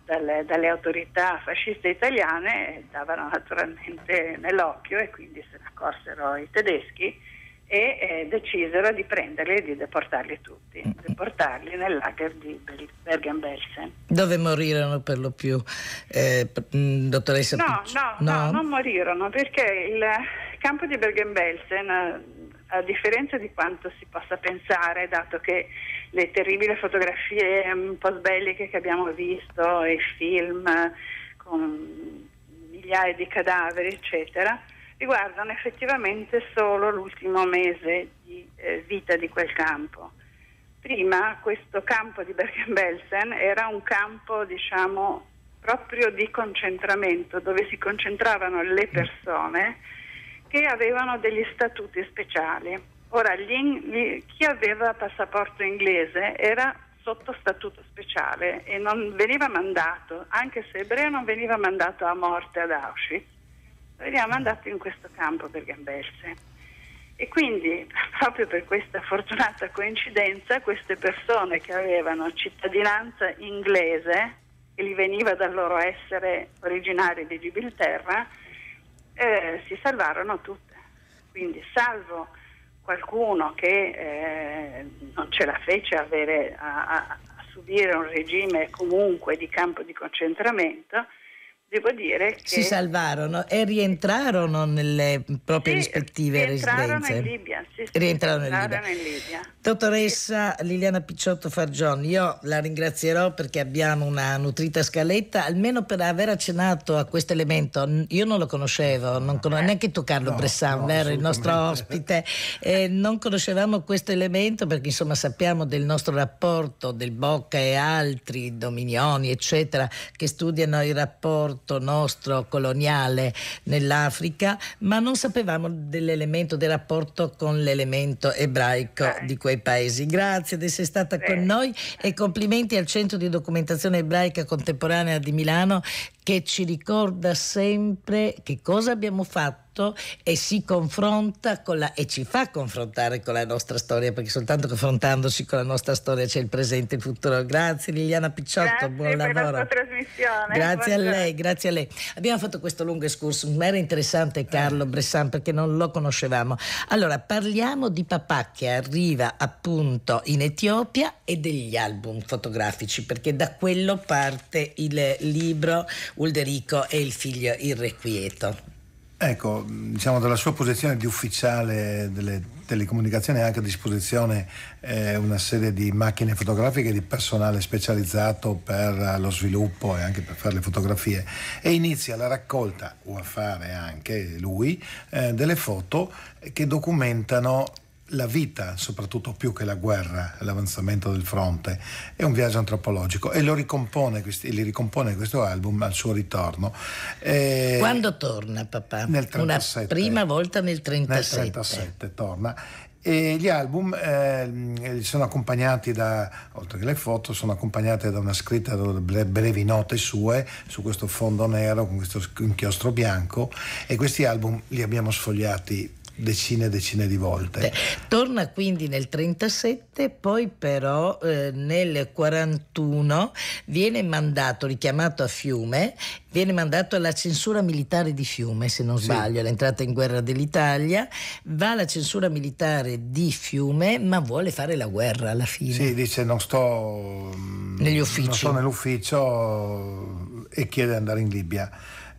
dalle, dalle, autorità fasciste italiane davano naturalmente nell'occhio e quindi se ne accorsero i tedeschi e eh, decisero di prenderli e di deportarli tutti, mm. deportarli nel lager di Bergen-Belsen.
Dove morirono per lo più, eh, mm, dottoressa
no, no, no, no, non morirono perché il campo di Bergen-Belsen, a differenza di quanto si possa pensare, dato che le terribili fotografie mm, post-belliche che abbiamo visto, i film con migliaia di cadaveri, eccetera, riguardano effettivamente solo l'ultimo mese di eh, vita di quel campo. Prima questo campo di Bergen-Belsen era un campo, diciamo, proprio di concentramento, dove si concentravano le persone che avevano degli statuti speciali. Ora, gli, chi aveva passaporto inglese era sotto statuto speciale e non veniva mandato, anche se ebreo non veniva mandato a morte ad Auschwitz, veniamo andati in questo campo per Gambelse. E quindi, proprio per questa fortunata coincidenza, queste persone che avevano cittadinanza inglese, che gli veniva dal loro essere originari di Gibilterra, eh, si salvarono tutte. Quindi, salvo qualcuno che eh, non ce la fece avere, a, a subire un regime comunque di campo di concentramento, devo dire che...
Si salvarono e rientrarono nelle proprie
sì,
rispettive
rientrarono
residenze.
In Libia, sì, sì,
rientrarono,
rientrarono
in
in
Libia.
Libia.
Dottoressa Liliana Picciotto Fargioni, io la ringrazierò perché abbiamo una nutrita scaletta, almeno per aver accennato a questo elemento. Io non lo conoscevo, non con... neanche tu Carlo
no,
Bressan,
no,
vero? il nostro ospite. Eh, non conoscevamo questo elemento perché insomma sappiamo del nostro rapporto, del Bocca e altri, Dominioni, eccetera, che studiano il rapporto nostro coloniale nell'Africa, ma non sapevamo dell'elemento del rapporto con l'elemento ebraico
Eh.
di quei paesi. Grazie di essere stata con
Eh.
noi e complimenti al Centro di Documentazione Ebraica Contemporanea di Milano che ci ricorda sempre che cosa abbiamo fatto e si confronta con la, e ci fa confrontare con la nostra storia perché soltanto confrontandosi con la nostra storia c'è il presente e il futuro. Grazie Liliana Picciotto,
Grazie
buon
per
lavoro. Grazie a lei, grazie a lei. Abbiamo fatto questo lungo escursus, ma era interessante Carlo Bressan perché non lo conoscevamo. Allora, parliamo di papà che arriva appunto in Etiopia e degli album fotografici, perché da quello parte il libro Ulderico e il figlio irrequieto.
Ecco, diciamo dalla sua posizione di ufficiale delle telecomunicazioni ha anche a disposizione eh, una serie di macchine fotografiche di personale specializzato per lo sviluppo e anche per fare le fotografie. E inizia la raccolta, o a fare anche lui, eh, delle foto che documentano la vita, soprattutto più che la guerra, l'avanzamento del fronte, è un viaggio antropologico e lo ricompone, questi, li ricompone questo album al suo ritorno.
Eh, Quando torna papà?
Nel 37.
Una prima volta nel 37.
Nel 37 torna. E gli album eh, sono accompagnati da, oltre che le foto, sono accompagnate da una scritta, da brevi note sue su questo fondo nero con questo inchiostro bianco e questi album li abbiamo sfogliati decine e decine di volte.
Torna quindi nel 37, poi però eh, nel 41 viene mandato, richiamato a Fiume, viene mandato alla censura militare di Fiume, se non sbaglio, sì. l'entrata in guerra dell'Italia, va alla censura militare di Fiume, ma vuole fare la guerra alla fine.
Sì, dice non sto
mm, negli uffici. Non
sto nell'ufficio e chiede di andare in Libia.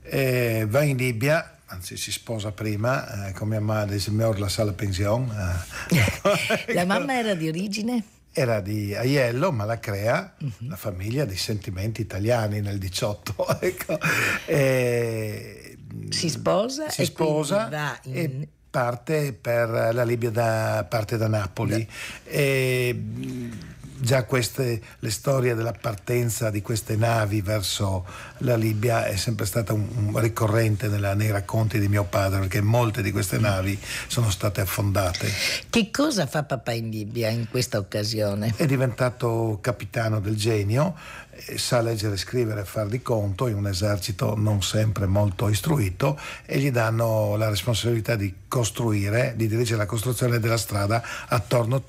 E va in Libia anzi si sposa prima, eh, con mia madre, mio la sala pension.
La mamma era di origine?
Era di Aiello, ma la crea uh-huh. la famiglia dei sentimenti italiani nel 18. ecco.
e, si sposa,
si sposa in... e parte per la Libia da, parte da Napoli. Da. E, già queste, le storie della partenza di queste navi verso la Libia è sempre stata un, un ricorrente nella, nei racconti di mio padre perché molte di queste navi sono state affondate.
Che cosa fa papà in Libia in questa occasione?
È diventato capitano del genio, sa leggere, scrivere e far di conto in un esercito non sempre molto istruito e gli danno la responsabilità di costruire, di dirigere la costruzione della strada attorno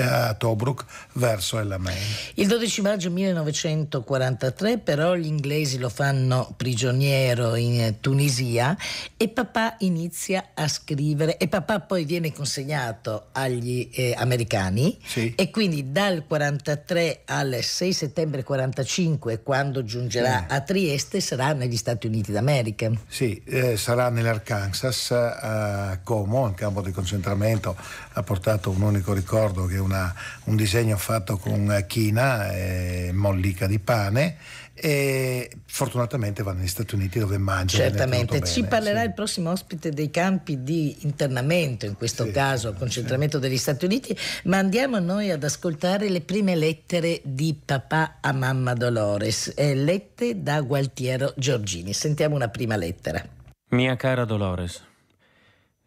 a Tobruk verso El Alamein.
Il 12 maggio 1943 però gli inglesi lo fanno prigioniero in Tunisia e papà inizia a scrivere e papà poi viene consegnato agli eh, americani
sì.
e quindi dal 43 al 6 settembre 45 quando giungerà eh. a Trieste sarà negli Stati Uniti d'America.
Sì, eh, sarà nell'Arkansas a Como, in campo di concentramento, ha portato un unico ricordo che è una, un disegno fatto con china e mollica di pane e fortunatamente va negli Stati Uniti dove mangia.
Certamente, ci bene, parlerà sì. il prossimo ospite dei campi di internamento, in questo sì, caso concentramento sì. degli Stati Uniti, ma andiamo noi ad ascoltare le prime lettere di papà a mamma Dolores, eh, lette da Gualtiero Giorgini. Sentiamo una prima lettera.
Mia cara Dolores,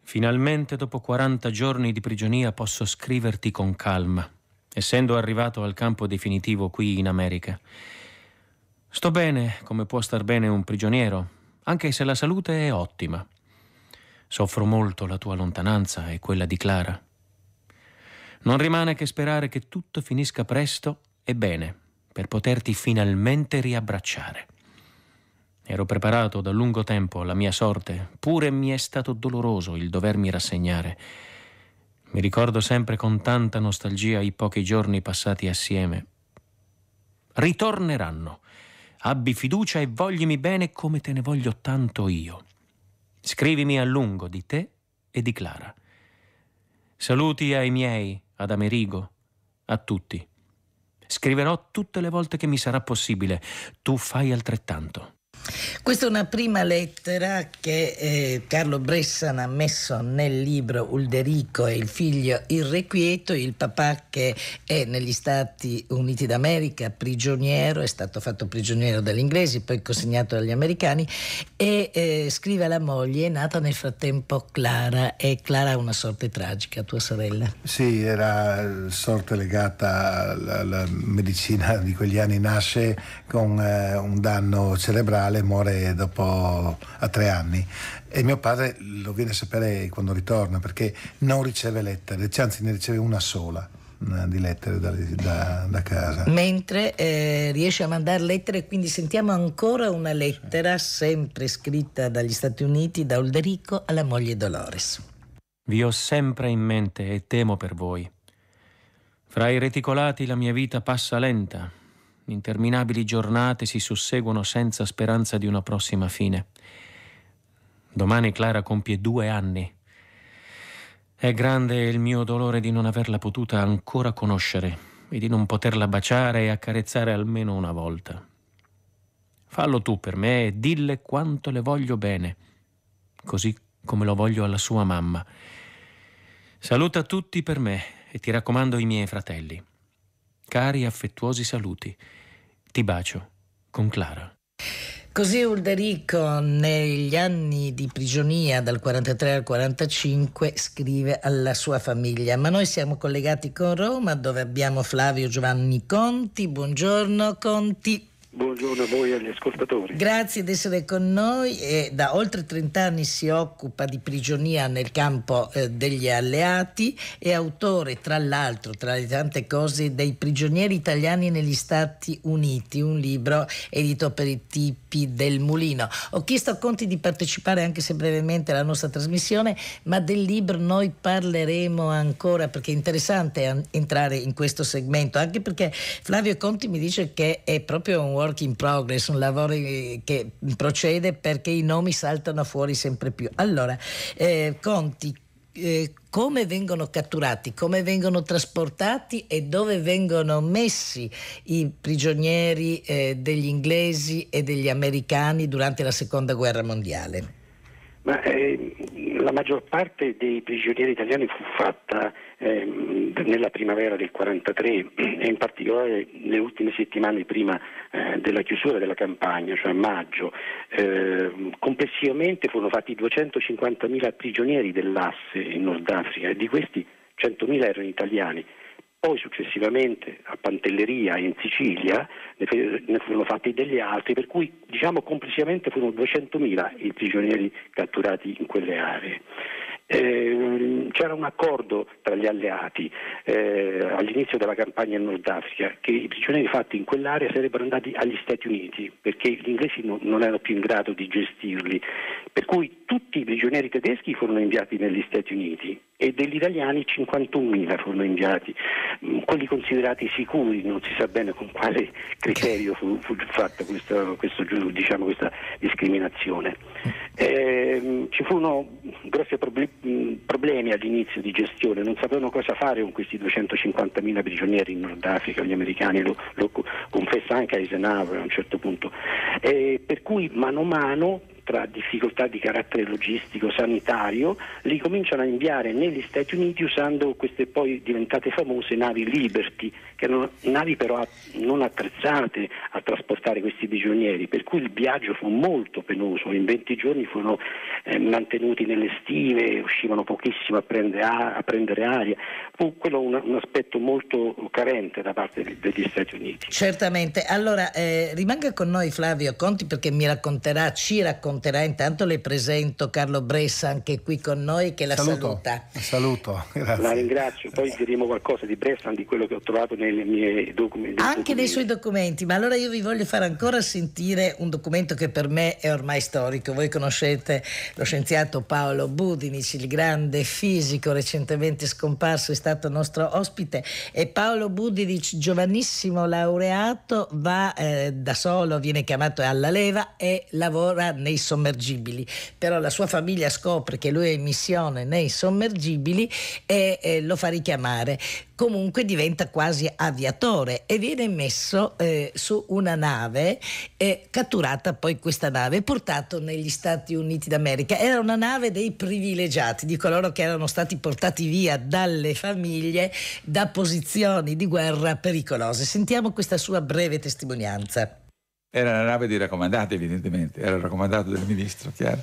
finalmente dopo 40 giorni di prigionia posso scriverti con calma, essendo arrivato al campo definitivo qui in America. Sto bene come può star bene un prigioniero, anche se la salute è ottima. Soffro molto la tua lontananza e quella di Clara. Non rimane che sperare che tutto finisca presto e bene, per poterti finalmente riabbracciare. Ero preparato da lungo tempo alla mia sorte, pure mi è stato doloroso il dovermi rassegnare. Mi ricordo sempre con tanta nostalgia i pochi giorni passati assieme. Ritorneranno Abbi fiducia e voglimi bene come te ne voglio tanto io. Scrivimi a lungo di te e di Clara. Saluti ai miei, ad Amerigo, a tutti. Scriverò tutte le volte che mi sarà possibile. Tu fai altrettanto.
Questa è una prima lettera che eh, Carlo Bressan ha messo nel libro Ulderico e il figlio irrequieto, il papà che è negli Stati Uniti d'America prigioniero, è stato fatto prigioniero dagli inglesi, poi consegnato dagli americani e eh, scrive alla moglie, è nata nel frattempo Clara e Clara ha una sorte tragica, tua sorella.
Sì, era sorte legata alla, alla medicina di quegli anni, nasce con eh, un danno cerebrale padre muore dopo a tre anni e mio padre lo viene a sapere quando ritorna perché non riceve lettere, anzi ne riceve una sola eh, di lettere da, da, da casa.
Mentre eh, riesce a mandare lettere, quindi sentiamo ancora una lettera sempre scritta dagli Stati Uniti da Ulderico alla moglie Dolores.
Vi ho sempre in mente e temo per voi. Fra i reticolati la mia vita passa lenta, Interminabili giornate si susseguono senza speranza di una prossima fine. Domani Clara compie due anni. È grande il mio dolore di non averla potuta ancora conoscere e di non poterla baciare e accarezzare almeno una volta. Fallo tu per me e dille quanto le voglio bene, così come lo voglio alla sua mamma. Saluta tutti per me e ti raccomando i miei fratelli. Cari affettuosi saluti. Ti bacio con Clara.
Così Ulderico negli anni di prigionia dal 43 al 45 scrive alla sua famiglia. Ma noi siamo collegati con Roma dove abbiamo Flavio Giovanni Conti. Buongiorno Conti.
Buongiorno a voi e agli ascoltatori.
Grazie di essere con noi. E da oltre 30 anni si occupa di prigionia nel campo eh, degli alleati. È autore, tra l'altro, tra le tante cose, dei prigionieri italiani negli Stati Uniti, un libro edito per i tipi del mulino. Ho chiesto a Conti di partecipare, anche se brevemente, alla nostra trasmissione, ma del libro noi parleremo ancora perché è interessante entrare in questo segmento, anche perché Flavio Conti mi dice che è proprio un work in progress, un lavoro che procede perché i nomi saltano fuori sempre più. Allora, eh, Conti, eh, come vengono catturati, come vengono trasportati e dove vengono messi i prigionieri eh, degli inglesi e degli americani durante la seconda guerra mondiale?
Ma, eh, la maggior parte dei prigionieri italiani fu fatta eh, nella primavera del 43 e in particolare le ultime settimane prima eh, della chiusura della campagna, cioè a maggio. Eh, complessivamente furono fatti 250.000 prigionieri dell'asse in Nord Africa e di questi 100.000 erano italiani. Poi successivamente a Pantelleria e in Sicilia ne furono fatti degli altri, per cui diciamo complessivamente furono 200.000 i prigionieri catturati in quelle aree. Eh, c'era un accordo tra gli alleati eh, all'inizio della campagna in Nord Africa che i prigionieri fatti in quell'area sarebbero andati agli Stati Uniti perché gli inglesi no, non erano più in grado di gestirli, per cui tutti i prigionieri tedeschi furono inviati negli Stati Uniti e degli italiani 51.000 furono inviati, mm, quelli considerati sicuri, non si sa bene con quale criterio fu, fu fatta questa, questo, diciamo, questa discriminazione. Eh, ci furono grossi problemi all'inizio di gestione, non sapevano cosa fare con questi 250.000 prigionieri in Nord Africa, gli americani lo, lo confessa anche Eisenhower a un certo punto, eh, per cui mano a mano tra difficoltà di carattere logistico, sanitario, li cominciano a inviare negli Stati Uniti usando queste poi diventate famose navi Liberty, che erano navi però non attrezzate a trasportare questi prigionieri, per cui il viaggio fu molto penoso, in 20 giorni furono eh, mantenuti nelle stive, uscivano pochissimo a prendere, a, a prendere aria, fu quello un, un, aspetto molto carente da parte degli Stati Uniti.
Certamente, allora eh, rimanga con noi Flavio Conti perché mi racconterà, ci racconterà racconterà. Intanto le presento Carlo Bressa anche qui con noi che la
Saluto.
saluta.
Saluto,
grazie. La ringrazio, poi diremo qualcosa di Bressan, di quello che ho trovato nei miei documenti.
Anche nei suoi documenti, ma allora io vi voglio fare ancora sentire un documento che per me è ormai storico. Voi conoscete lo scienziato Paolo Budinic, il grande fisico recentemente scomparso, è stato nostro ospite e Paolo Budinic, giovanissimo laureato, va eh, da solo, viene chiamato alla leva e lavora nei sommergibili, però la sua famiglia scopre che lui è in missione nei sommergibili e eh, lo fa richiamare. Comunque diventa quasi aviatore e viene messo eh, su una nave e catturata poi questa nave portato negli Stati Uniti d'America. Era una nave dei privilegiati, di coloro che erano stati portati via dalle famiglie da posizioni di guerra pericolose. Sentiamo questa sua breve testimonianza.
Era la nave dei raccomandati, evidentemente, era il raccomandato del ministro, chiaro.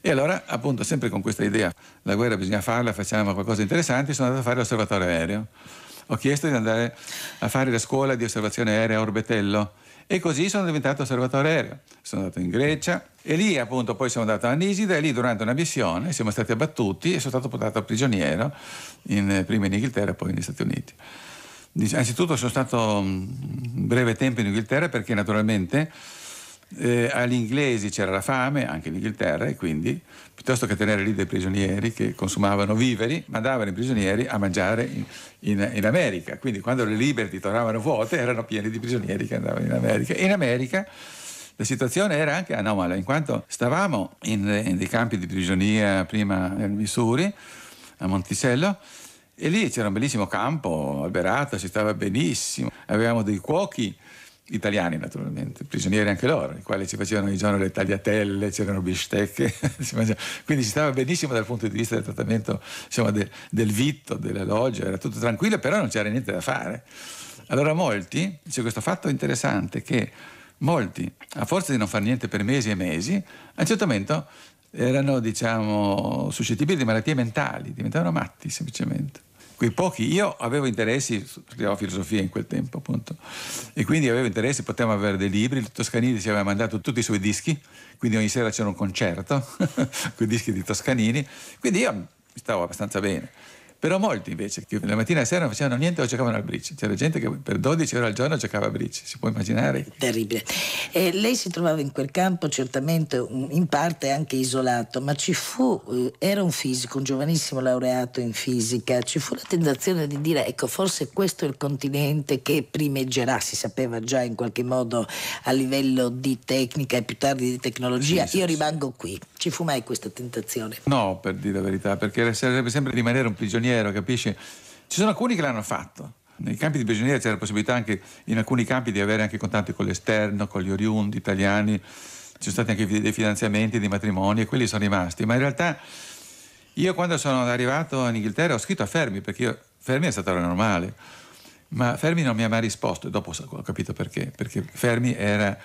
E allora, appunto, sempre con questa idea, la guerra bisogna farla, facciamo qualcosa di interessante, sono andato a fare l'osservatorio aereo. Ho chiesto di andare a fare la scuola di osservazione aerea a Orbetello e così sono diventato osservatore aereo. Sono andato in Grecia e lì appunto poi sono andato a Nisida e lì durante una missione siamo stati abbattuti e sono stato portato prigioniero in, prima in Inghilterra e poi negli Stati Uniti. Anzitutto sono stato un breve tempo in Inghilterra perché naturalmente eh, agli inglesi c'era la fame, anche in Inghilterra, e quindi piuttosto che tenere lì dei prigionieri che consumavano viveri, mandavano i prigionieri a mangiare in, in, in America. Quindi quando le Liberty tornavano vuote erano pieni di prigionieri che andavano in America. In America la situazione era anche anomala, in quanto stavamo in, in dei campi di prigionia prima nel Missouri, a Monticello, e lì c'era un bellissimo campo alberato, si stava benissimo. Avevamo dei cuochi italiani naturalmente, prigionieri anche loro, i quali ci facevano i giorni le tagliatelle, c'erano bistecche, quindi si stava benissimo dal punto di vista del trattamento insomma, de, del vitto, della loggia, era tutto tranquillo, però non c'era niente da fare. Allora molti, c'è questo fatto interessante che molti, a forza di non fare niente per mesi e mesi, a un certo momento erano diciamo suscettibili di malattie mentali, diventavano matti semplicemente quei pochi, io avevo interessi, studiavo filosofia in quel tempo appunto, e quindi avevo interessi, potevamo avere dei libri, Toscanini ci aveva mandato tutti i suoi dischi, quindi ogni sera c'era un concerto con i dischi di Toscanini, quindi io stavo abbastanza bene. Però molti invece, che la mattina e la sera non facevano niente o giocavano al bridge. C'era gente che per 12 ore al giorno giocava a bridge, si può immaginare.
Terribile. E lei si trovava in quel campo certamente in parte anche isolato, ma ci fu, eh, era un fisico, un giovanissimo laureato in fisica, ci fu la tentazione di dire ecco forse questo è il continente che primeggerà, si sapeva già in qualche modo a livello di tecnica e più tardi di tecnologia, sì, io rimango qui. Ci fu mai questa tentazione?
No, per dire la verità, perché sarebbe sempre rimanere un prigioniero prigioniero, capisci? Ci sono alcuni che l'hanno fatto. Nei campi di prigionieri c'era la possibilità anche in alcuni campi di avere anche contatti con l'esterno, con gli oriundi italiani, ci sono stati anche dei finanziamenti, dei matrimoni e quelli sono rimasti. Ma in realtà io quando sono arrivato in Inghilterra ho scritto a Fermi, perché io, Fermi è stato normale, ma Fermi non mi ha mai risposto dopo ho capito perché, perché Fermi era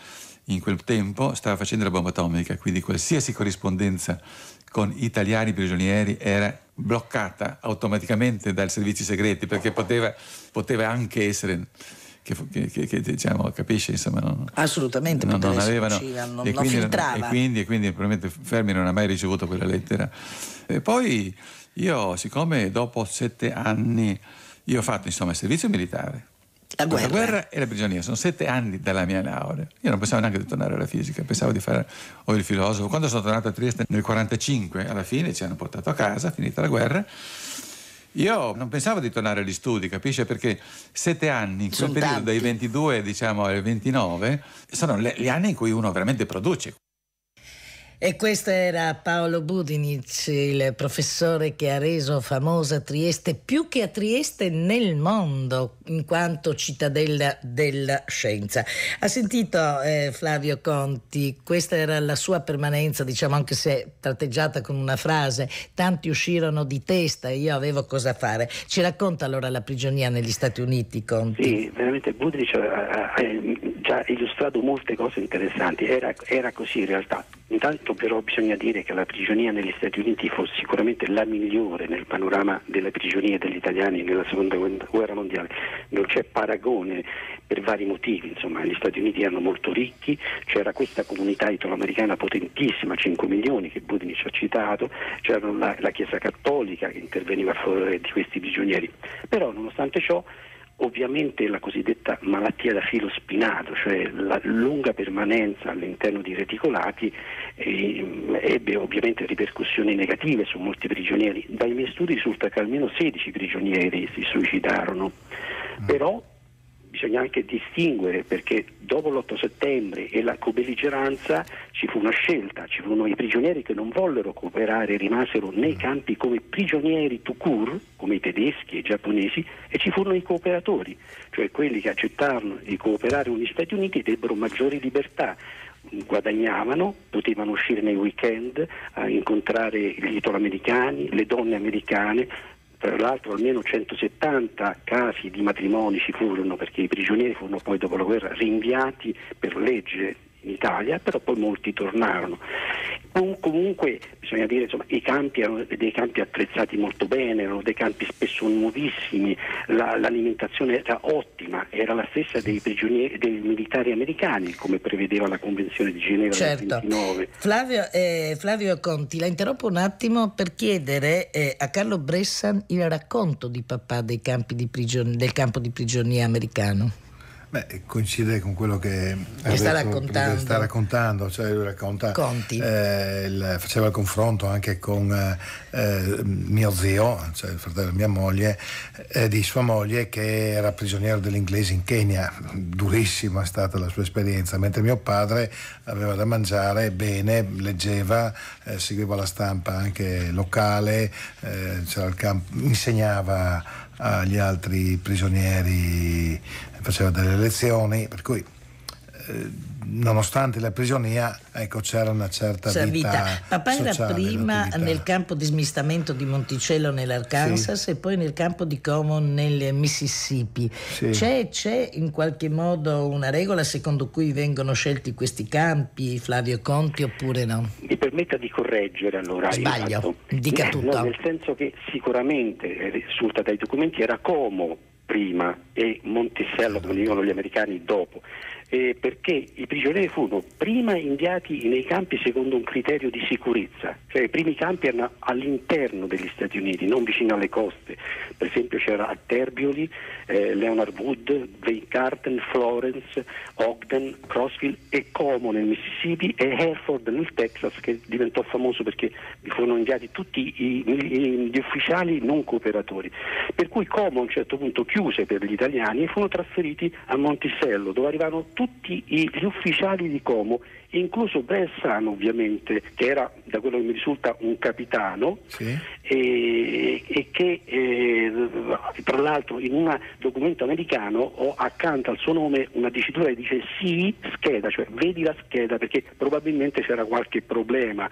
in quel tempo, stava facendo la bomba atomica, quindi qualsiasi corrispondenza con italiani prigionieri era bloccata automaticamente dai servizi segreti perché poteva, poteva anche essere che, che, che, diciamo, capisci, insomma, non,
assolutamente
non, non avevano
non, e, quindi,
e, quindi, e quindi probabilmente Fermi non ha mai ricevuto quella lettera. E poi io, siccome dopo sette anni io ho fatto insomma il servizio militare,
la guerra.
la guerra. e la prigionia. Sono sette anni dalla mia laurea. Io non pensavo neanche di tornare alla fisica, pensavo di fare o il filosofo. Quando sono tornato a Trieste nel 1945, alla fine ci hanno portato a casa, finita la guerra. Io non pensavo di tornare agli studi, capisce? Perché sette anni, in quel sono periodo tanti. dai 22 diciamo, ai 29, sono gli anni in cui uno veramente produce.
E questo era Paolo Budinic, il professore che ha reso famosa Trieste più che a Trieste nel mondo, in quanto cittadella della scienza. Ha sentito eh, Flavio Conti, questa era la sua permanenza, diciamo anche se tratteggiata con una frase, tanti uscirono di testa e io avevo cosa fare. Ci racconta allora la prigionia negli Stati Uniti, Conti?
Sì, veramente Budinic ha, ha già illustrato molte cose interessanti, era, era così in realtà. Intanto però bisogna dire che la prigionia negli Stati Uniti fu sicuramente la migliore nel panorama delle prigionie degli italiani nella seconda guerra mondiale. Non c'è paragone per vari motivi, insomma gli Stati Uniti erano molto ricchi, c'era questa comunità italoamericana potentissima, 5 milioni che Budinic ha citato, c'era la, la Chiesa Cattolica che interveniva a favore di questi prigionieri. Però nonostante ciò Ovviamente la cosiddetta malattia da filo spinato, cioè la lunga permanenza all'interno di reticolati, eh, ebbe ovviamente ripercussioni negative su molti prigionieri. Dai miei studi risulta che almeno 16 prigionieri si suicidarono. Mm. Però bisogna anche distinguere perché dopo l'8 settembre e la cobelligeranza ci fu una scelta, ci furono i prigionieri che non vollero cooperare, rimasero nei campi come prigionieri tout court, come i tedeschi e i giapponesi, e ci furono i cooperatori, cioè quelli che accettarono di cooperare con gli Stati Uniti ed ebbero maggiori libertà. Guadagnavano, potevano uscire nei weekend a incontrare gli italoamericani, le donne americane, tra l'altro almeno 170 casi di matrimoni ci furono perché i prigionieri furono poi dopo la guerra rinviati per legge in Italia, però poi molti tornarono. Comunque bisogna dire che i campi erano dei campi attrezzati molto bene, erano dei campi spesso nuovissimi, la, l'alimentazione era ottima, era la stessa dei prigionieri, dei militari americani, come prevedeva la Convenzione di Ginevra
certo.
del 29.
Flavio, eh, Flavio, Conti, la interrompo un attimo per chiedere eh, a Carlo Bressan il racconto di papà prigion- del campo di prigionia americano.
Beh, coincide con quello che,
che sta, raccontando.
sta raccontando, cioè lui racconta, eh, il, faceva il confronto anche con eh, mio zio, cioè il fratello di mia moglie, eh, di sua moglie che era prigioniero degli inglesi in Kenya, durissima è stata la sua esperienza, mentre mio padre aveva da mangiare bene, leggeva, eh, seguiva la stampa anche locale, eh, campo, insegnava agli altri prigionieri faceva delle lezioni, per cui nonostante la prigionia, ecco, c'era una certa vita.
vita. Papà era prima nel campo di smistamento di Monticello nell'Arkansas e poi nel campo di Common nel Mississippi.
Sì.
C'è, c'è in qualche modo una regola secondo cui vengono scelti questi campi, Flavio Conti, oppure no?
Mi permetta di correggere allora.
Sbaglio, dica
Eh,
tutto.
no, nel senso che sicuramente risulta dai documenti era Como prima e Monticello, come dicono gli americani, dopo. Eh, perché i prigionieri furono prima inviati nei campi secondo un criterio di sicurezza, cioè i primi campi erano all'interno degli Stati Uniti, non vicino alle coste. Per esempio c'era a Terbioli, eh, Leonard Wood, Weingarten, Florence, Ogden, Crossville e Como nel Mississippi e Hereford nel Texas che diventò famoso perché vi furono inviati tutti i- i- gli ufficiali non cooperatori. Per cui Como a un certo punto chiuse per gli italiani e furono trasferiti a Monticello dove arrivarono tutti i- gli ufficiali di Como incluso Bressan ovviamente che era da quello che mi risulta un capitano
Sì.
e, e che eh, tra l'altro in un documento americano ho accanto al suo nome una dicitura che dice sì scheda, cioè vedi la scheda perché probabilmente c'era qualche problema,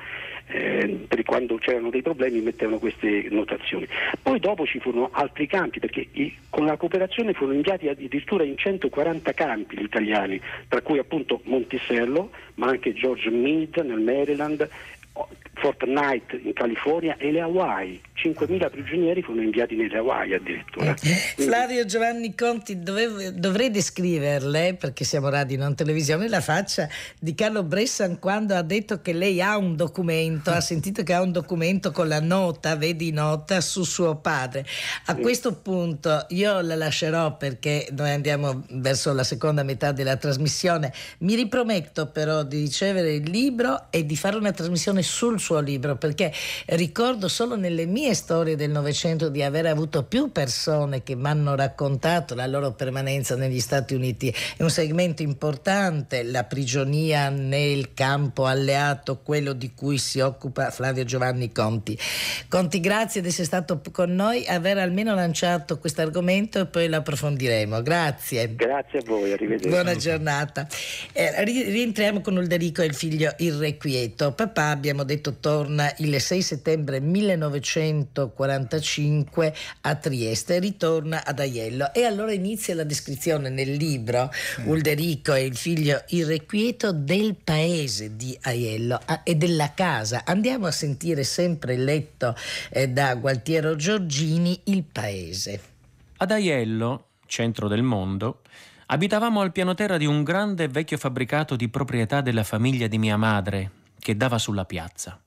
eh, per quando c'erano dei problemi mettevano queste notazioni. Poi dopo ci furono altri campi perché i- con la cooperazione furono inviati addirittura in 140 campi gli italiani, tra cui appunto Monticello, ma anche George Meade nel Maryland, Fort Knight in California e le Hawaii. 5.000 prigionieri furono inviati nelle Hawaii addirittura. Quindi-
Flavio Giovanni Conti, dovevo- dovrei descriverle, perché siamo radio non televisione, la faccia di Carlo Bressan quando ha detto che lei ha un documento, ha sentito che ha un documento con la nota, vedi nota, su suo padre. A questo punto io la lascerò perché noi andiamo verso la seconda metà della trasmissione. Mi riprometto però di ricevere il libro e di fare una trasmissione sul suo libro, perché ricordo solo nelle mie storie del Novecento di aver avuto più persone che mi hanno raccontato la loro permanenza negli Stati Uniti. È un segmento importante, la prigionia nel campo alleato, quello di cui si occupa Flavio Giovanni Conti. Conti, grazie di essere stato con noi, aver almeno lanciato questo argomento e poi lo approfondiremo. Grazie.
Grazie a voi, arrivederci.
Buona giornata. Eh, ri- rientriamo con Ulderico e il figlio irrequieto. Papà, abbiamo detto, torna il 6 settembre 1945 a Trieste, ritorna ad Aiello. E allora inizia la descrizione nel libro Ulderico e il figlio irrequieto del paese di Aiello ah, e della casa. Andiamo a sentire sempre letto eh, da Gualtiero Giorgini il paese.
Ad Aiello, centro del mondo, abitavamo al piano terra di un grande e vecchio fabbricato di proprietà della famiglia di mia madre, che dava sulla piazza.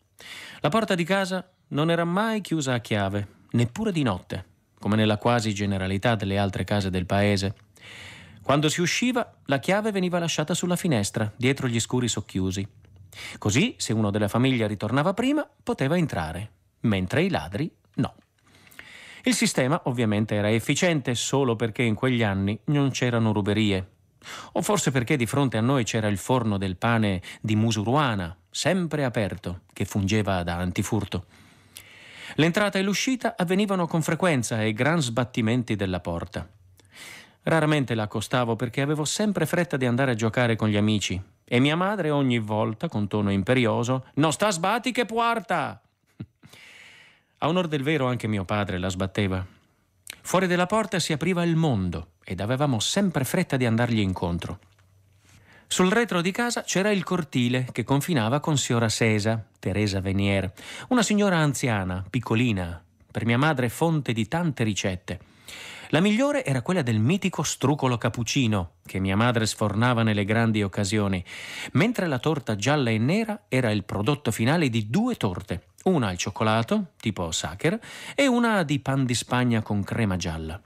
La porta di casa non era mai chiusa a chiave, neppure di notte, come nella quasi generalità delle altre case del paese. Quando si usciva, la chiave veniva lasciata sulla finestra, dietro gli scuri socchiusi. Così, se uno della famiglia ritornava prima, poteva entrare, mentre i ladri no. Il sistema ovviamente era efficiente solo perché in quegli anni non c'erano ruberie. O forse perché di fronte a noi c'era il forno del pane di Musuruana, sempre aperto, che fungeva da antifurto. L'entrata e l'uscita avvenivano con frequenza e gran sbattimenti della porta. Raramente la accostavo perché avevo sempre fretta di andare a giocare con gli amici e mia madre ogni volta, con tono imperioso, «Non sta sbatti che puarta!» A onor del vero anche mio padre la sbatteva. Fuori della porta si apriva il mondo ed avevamo sempre fretta di andargli incontro. Sul retro di casa c'era il cortile che confinava con signora Sesa, Teresa Venier, una signora anziana, piccolina, per mia madre fonte di tante ricette. La migliore era quella del mitico strucolo cappuccino, che mia madre sfornava nelle grandi occasioni, mentre la torta gialla e nera era il prodotto finale di due torte, una al cioccolato, tipo Sacher, e una di pan di Spagna con crema gialla.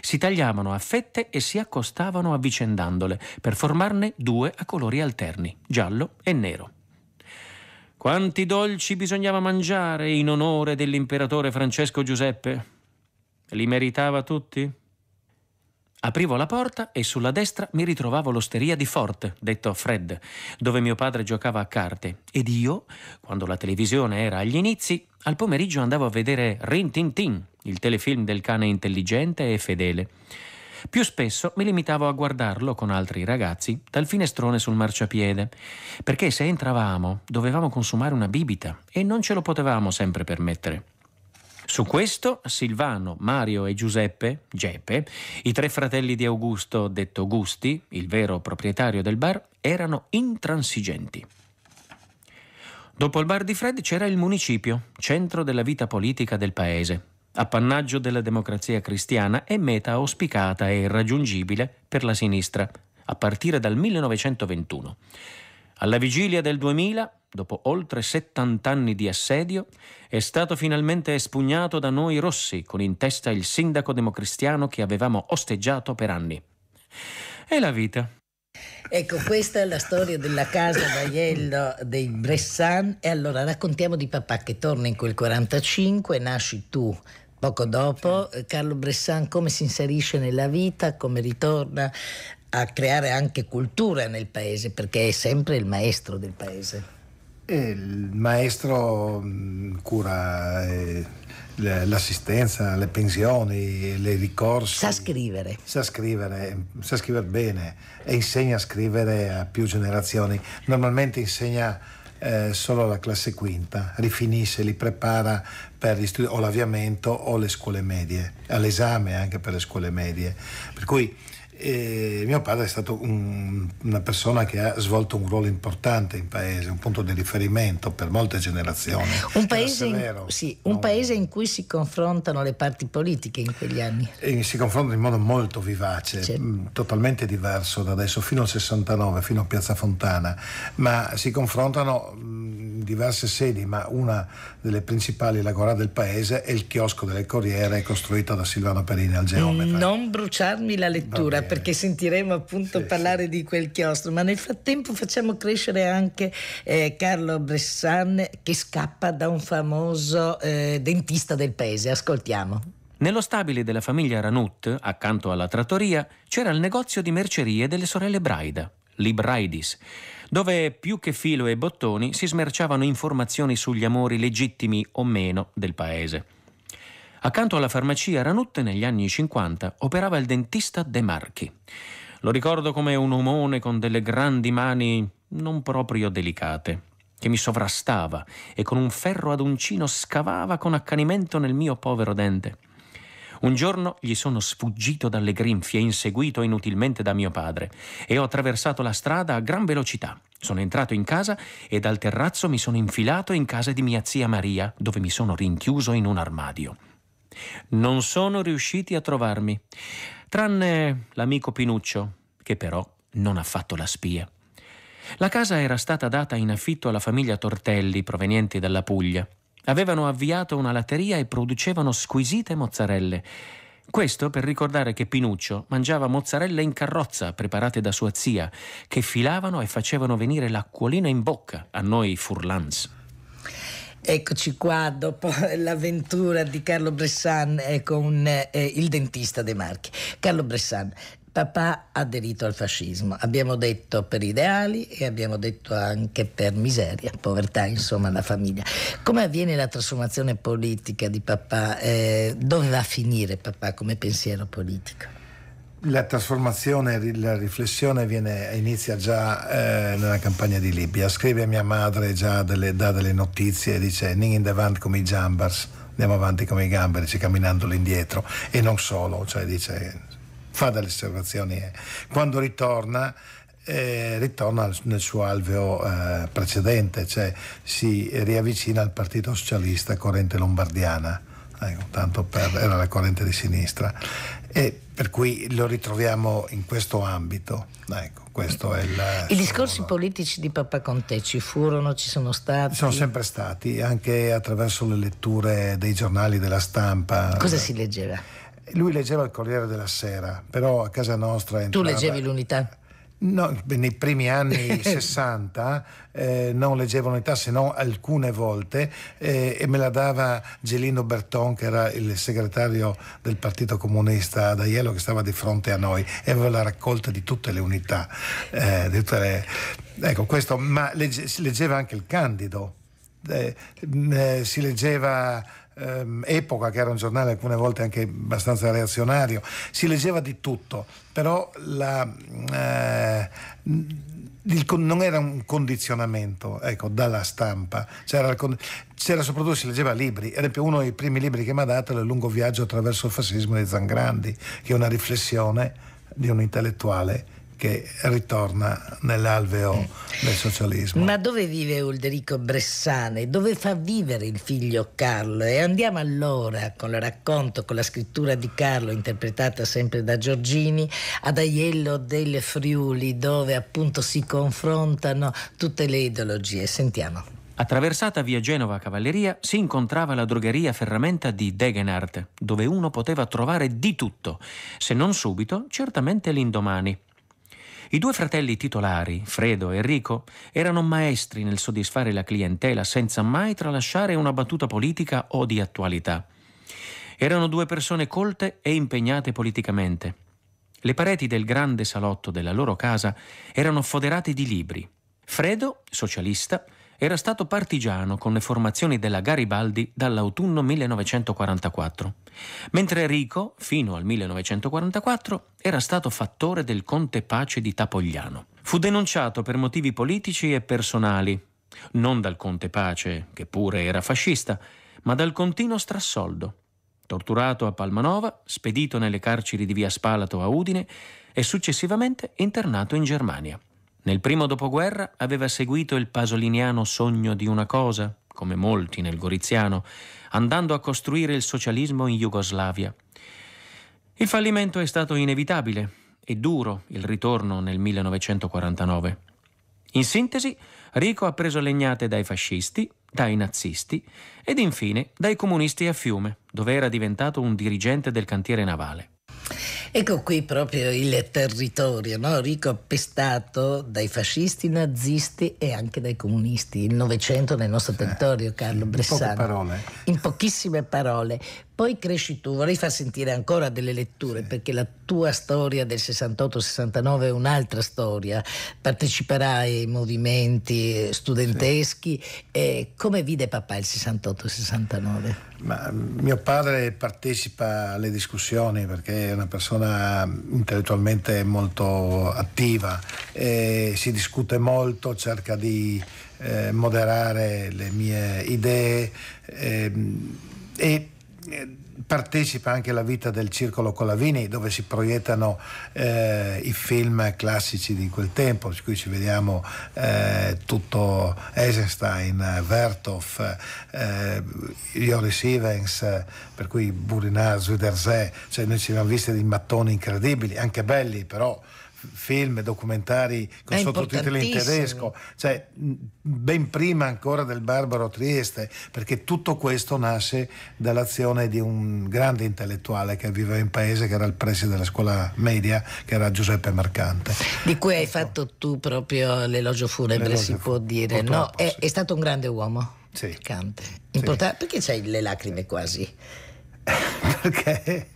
Si tagliavano a fette e si accostavano avvicendandole per formarne due a colori alterni, giallo e nero. Quanti dolci bisognava mangiare in onore dell'imperatore Francesco Giuseppe? Li meritava tutti? Aprivo la porta e sulla destra mi ritrovavo l'osteria di Fort, detto Fred, dove mio padre giocava a carte, ed io, quando la televisione era agli inizi, al pomeriggio andavo a vedere Rin Tin Tin, il telefilm del cane intelligente e fedele. Più spesso mi limitavo a guardarlo con altri ragazzi dal finestrone sul marciapiede, perché se entravamo dovevamo consumare una bibita e non ce lo potevamo sempre permettere. Su questo Silvano, Mario e Giuseppe, Geppe, i tre fratelli di Augusto, detto Gusti, il vero proprietario del bar, erano intransigenti. Dopo il bar di Fred c'era il municipio, centro della vita politica del paese, appannaggio della democrazia cristiana e meta auspicata e irraggiungibile per la sinistra, a partire dal 1921. Alla vigilia del 2000, dopo oltre 70 anni di assedio, è stato finalmente espugnato da noi rossi, con in testa il sindaco democristiano che avevamo osteggiato per anni. E la vita.
Ecco, questa è la storia della casa d'Aiello dei Bressan e allora raccontiamo di papà che torna in quel 45, nasci tu poco dopo, Carlo Bressan come si inserisce nella vita, come ritorna a creare anche cultura nel paese, perché è sempre il maestro del paese.
Il maestro mm, cura eh, l'assistenza, le pensioni, le ricorsi.
Sa scrivere.
Sa scrivere, sa scrivere bene e insegna a scrivere a più generazioni. Normalmente insegna eh, solo alla classe quinta, rifinisce, li prepara per gli studi o l'avviamento o le scuole medie, all'esame anche per le scuole medie. Per cui e mio padre è stato un, una persona che ha svolto un ruolo importante in paese, un punto di riferimento per molte generazioni.
Un, paese in, sì, un paese in, cui si confrontano le parti politiche in quegli anni.
E si confrontano in modo molto vivace, mh, totalmente diverso da adesso, fino al 69, fino a Piazza Fontana, ma si confrontano mh, in diverse sedi, ma una delle principali, l'agora del paese, è il chiosco delle Corriere costruito da Silvano Perini al geometra.
Non bruciarmi la lettura perché sentiremo appunto sì, parlare sì. di quel chiostro, ma nel frattempo facciamo crescere anche eh, Carlo Bressan che scappa da un famoso eh, dentista del paese. Ascoltiamo.
Nello stabile della famiglia Ranut, accanto alla trattoria, c'era il negozio di mercerie delle sorelle Braida, Libraidis, dove più che filo e bottoni si smerciavano informazioni sugli amori legittimi o meno del paese. Accanto alla farmacia Ranutte negli anni 50 operava il dentista De Marchi. Lo ricordo come un omone con delle grandi mani non proprio delicate, che mi sovrastava e con un ferro ad uncino scavava con accanimento nel mio povero dente. Un giorno gli sono sfuggito dalle grinfie, inseguito inutilmente da mio padre, e ho attraversato la strada a gran velocità. Sono entrato in casa e dal terrazzo mi sono infilato in casa di mia zia Maria, dove mi sono rinchiuso in un armadio. Non sono riusciti a trovarmi, tranne l'amico Pinuccio, che però non ha fatto la spia. La casa era stata data in affitto alla famiglia Tortelli, provenienti dalla Puglia. Avevano avviato una latteria e producevano squisite mozzarelle. Questo per ricordare che Pinuccio mangiava mozzarelle in carrozza preparate da sua zia, che filavano e facevano venire l'acquolina in bocca a noi furlans.
Eccoci qua dopo l'avventura di Carlo Bressan eh, con eh, il dentista De Marchi. Carlo Bressan, papà ha aderito al fascismo, abbiamo detto per ideali e abbiamo detto anche per miseria, povertà, insomma, la famiglia. Come avviene la trasformazione politica di papà? Eh, dove va a finire papà come pensiero politico?
La trasformazione, la riflessione viene, inizia già eh, nella campagna di Libia. Scrive a mia madre già delle, dà delle notizie dice Ning in davanti come i jambers, andiamo avanti come i gamberi, camminando indietro. E non solo, cioè dice, fa delle osservazioni. Quando ritorna, eh, ritorna nel suo alveo eh, precedente, cioè si riavvicina al Partito Socialista corrente lombardiana, ecco, tanto per, era la corrente di sinistra e per cui lo ritroviamo in questo ambito. Ecco, questo è il,
I discorsi ruolo. politici di Papa Conte ci furono, ci sono stati?
Sono sempre stati, anche attraverso le letture dei giornali della stampa.
Cosa si leggeva?
Lui leggeva il Corriere della Sera, però a casa nostra entrava...
Tu leggevi l'unità?
No, nei primi anni 60 eh, non leggevo l'unità se non alcune volte eh, e me la dava Gelino Berton che era il segretario del Partito Comunista ad Aiello che stava di fronte a noi e aveva la raccolta di tutte le unità. Eh, tutte le... Ecco questo, ma legge, si leggeva anche il Candido. Eh, eh, si leggeva ehm, Epoca, che era un giornale alcune volte anche abbastanza reazionario, si leggeva di tutto, però la, eh, il, non era un condizionamento ecco, dalla stampa, c'era, c'era, soprattutto si leggeva libri, ad esempio uno dei primi libri che mi ha dato è Il lungo viaggio attraverso il fascismo di Zangrandi, che è una riflessione di un intellettuale che ritorna nell'alveo mm. del socialismo.
Ma dove vive Ulderico Bressane? Dove fa vivere il figlio Carlo? E andiamo allora con il racconto, con la scrittura di Carlo, interpretata sempre da Giorgini, ad Aiello del Friuli, dove appunto si confrontano tutte le ideologie. Sentiamo.
Attraversata via Genova Cavalleria si incontrava la drogheria ferramenta di Degenhardt, dove uno poteva trovare di tutto, se non subito, certamente l'indomani. I due fratelli titolari, Fredo e Enrico, erano maestri nel soddisfare la clientela senza mai tralasciare una battuta politica o di attualità. Erano due persone colte e impegnate politicamente. Le pareti del grande salotto della loro casa erano foderate di libri. Fredo, socialista, era stato partigiano con le formazioni della Garibaldi dall'autunno 1944, mentre Enrico, fino al 1944, era stato fattore del Conte Pace di Tapogliano. Fu denunciato per motivi politici e personali, non dal Conte Pace, che pure era fascista, ma dal continuo strassoldo. Torturato a Palmanova, spedito nelle carceri di via Spalato a Udine e successivamente internato in Germania. Nel primo dopoguerra aveva seguito il pasoliniano sogno di una cosa, come molti nel Goriziano, andando a costruire il socialismo in Jugoslavia. Il fallimento è stato inevitabile e duro il ritorno nel 1949. In sintesi, Rico ha preso legnate dai fascisti, dai nazisti ed infine dai comunisti a Fiume, dove era diventato un dirigente del cantiere navale.
Ecco qui proprio il territorio, no? ricco appestato dai fascisti, nazisti e anche dai comunisti. Il Novecento nel nostro territorio, Carlo Bressani. In
poche parole.
In pochissime parole. Poi cresci tu, vorrei far sentire ancora delle letture sì. perché la tua storia del 68-69 è un'altra storia. Parteciperai ai movimenti studenteschi. Sì. E come vide papà il 68-69?
Ma, mio padre partecipa alle discussioni perché è una persona intellettualmente molto attiva, e si discute molto, cerca di eh, moderare le mie idee eh, e eh, partecipa anche alla vita del Circolo Colavini dove si proiettano eh, i film classici di quel tempo, in cui ci vediamo eh, tutto Eisenstein, Vertov, eh, Joris Ivens, per cui Burinar, Zuiderzé, cioè noi ci abbiamo visti dei mattoni incredibili, anche belli però film, documentari con sottotitoli in tedesco, cioè ben prima ancora del Barbaro Trieste, perché tutto questo nasce dall'azione di un grande intellettuale che viveva in paese, che era il preside della scuola media, che era Giuseppe Marcante.
Di cui hai fatto tu proprio l'elogio funebre, l'elogio si può dire, no? È, sì. è, stato un grande uomo. Sì. Cante. Import- sì. Perché c'hai le lacrime quasi?
perché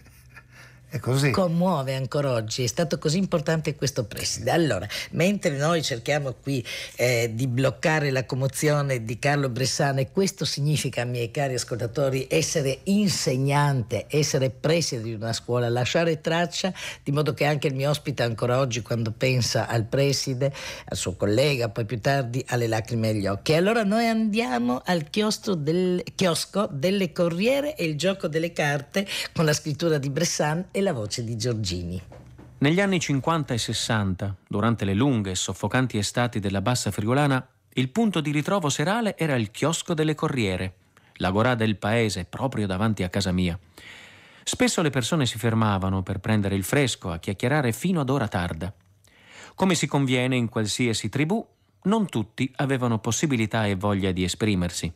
è così.
Commuove ancora oggi, è stato così importante questo preside. Allora, mentre noi cerchiamo qui eh, di bloccare la commozione di Carlo Bressane, questo significa, miei cari ascoltatori, essere insegnante, essere preside di una scuola, lasciare traccia, di modo che anche il mio ospite ancora oggi, quando pensa al preside, al suo collega, poi più tardi, ha le lacrime agli occhi. Allora noi andiamo al del, chiosco delle Corriere e il gioco delle carte con la scrittura di Bressan e la voce di Giorgini.
Negli anni 50 e 60, durante le lunghe e soffocanti estati della bassa friulana, il punto di ritrovo serale era il chiosco delle Corriere, l'agorà del paese proprio davanti a casa mia. Spesso le persone si fermavano per prendere il fresco, a chiacchierare fino ad ora tarda. Come si conviene in qualsiasi tribù, non tutti avevano possibilità e voglia di esprimersi.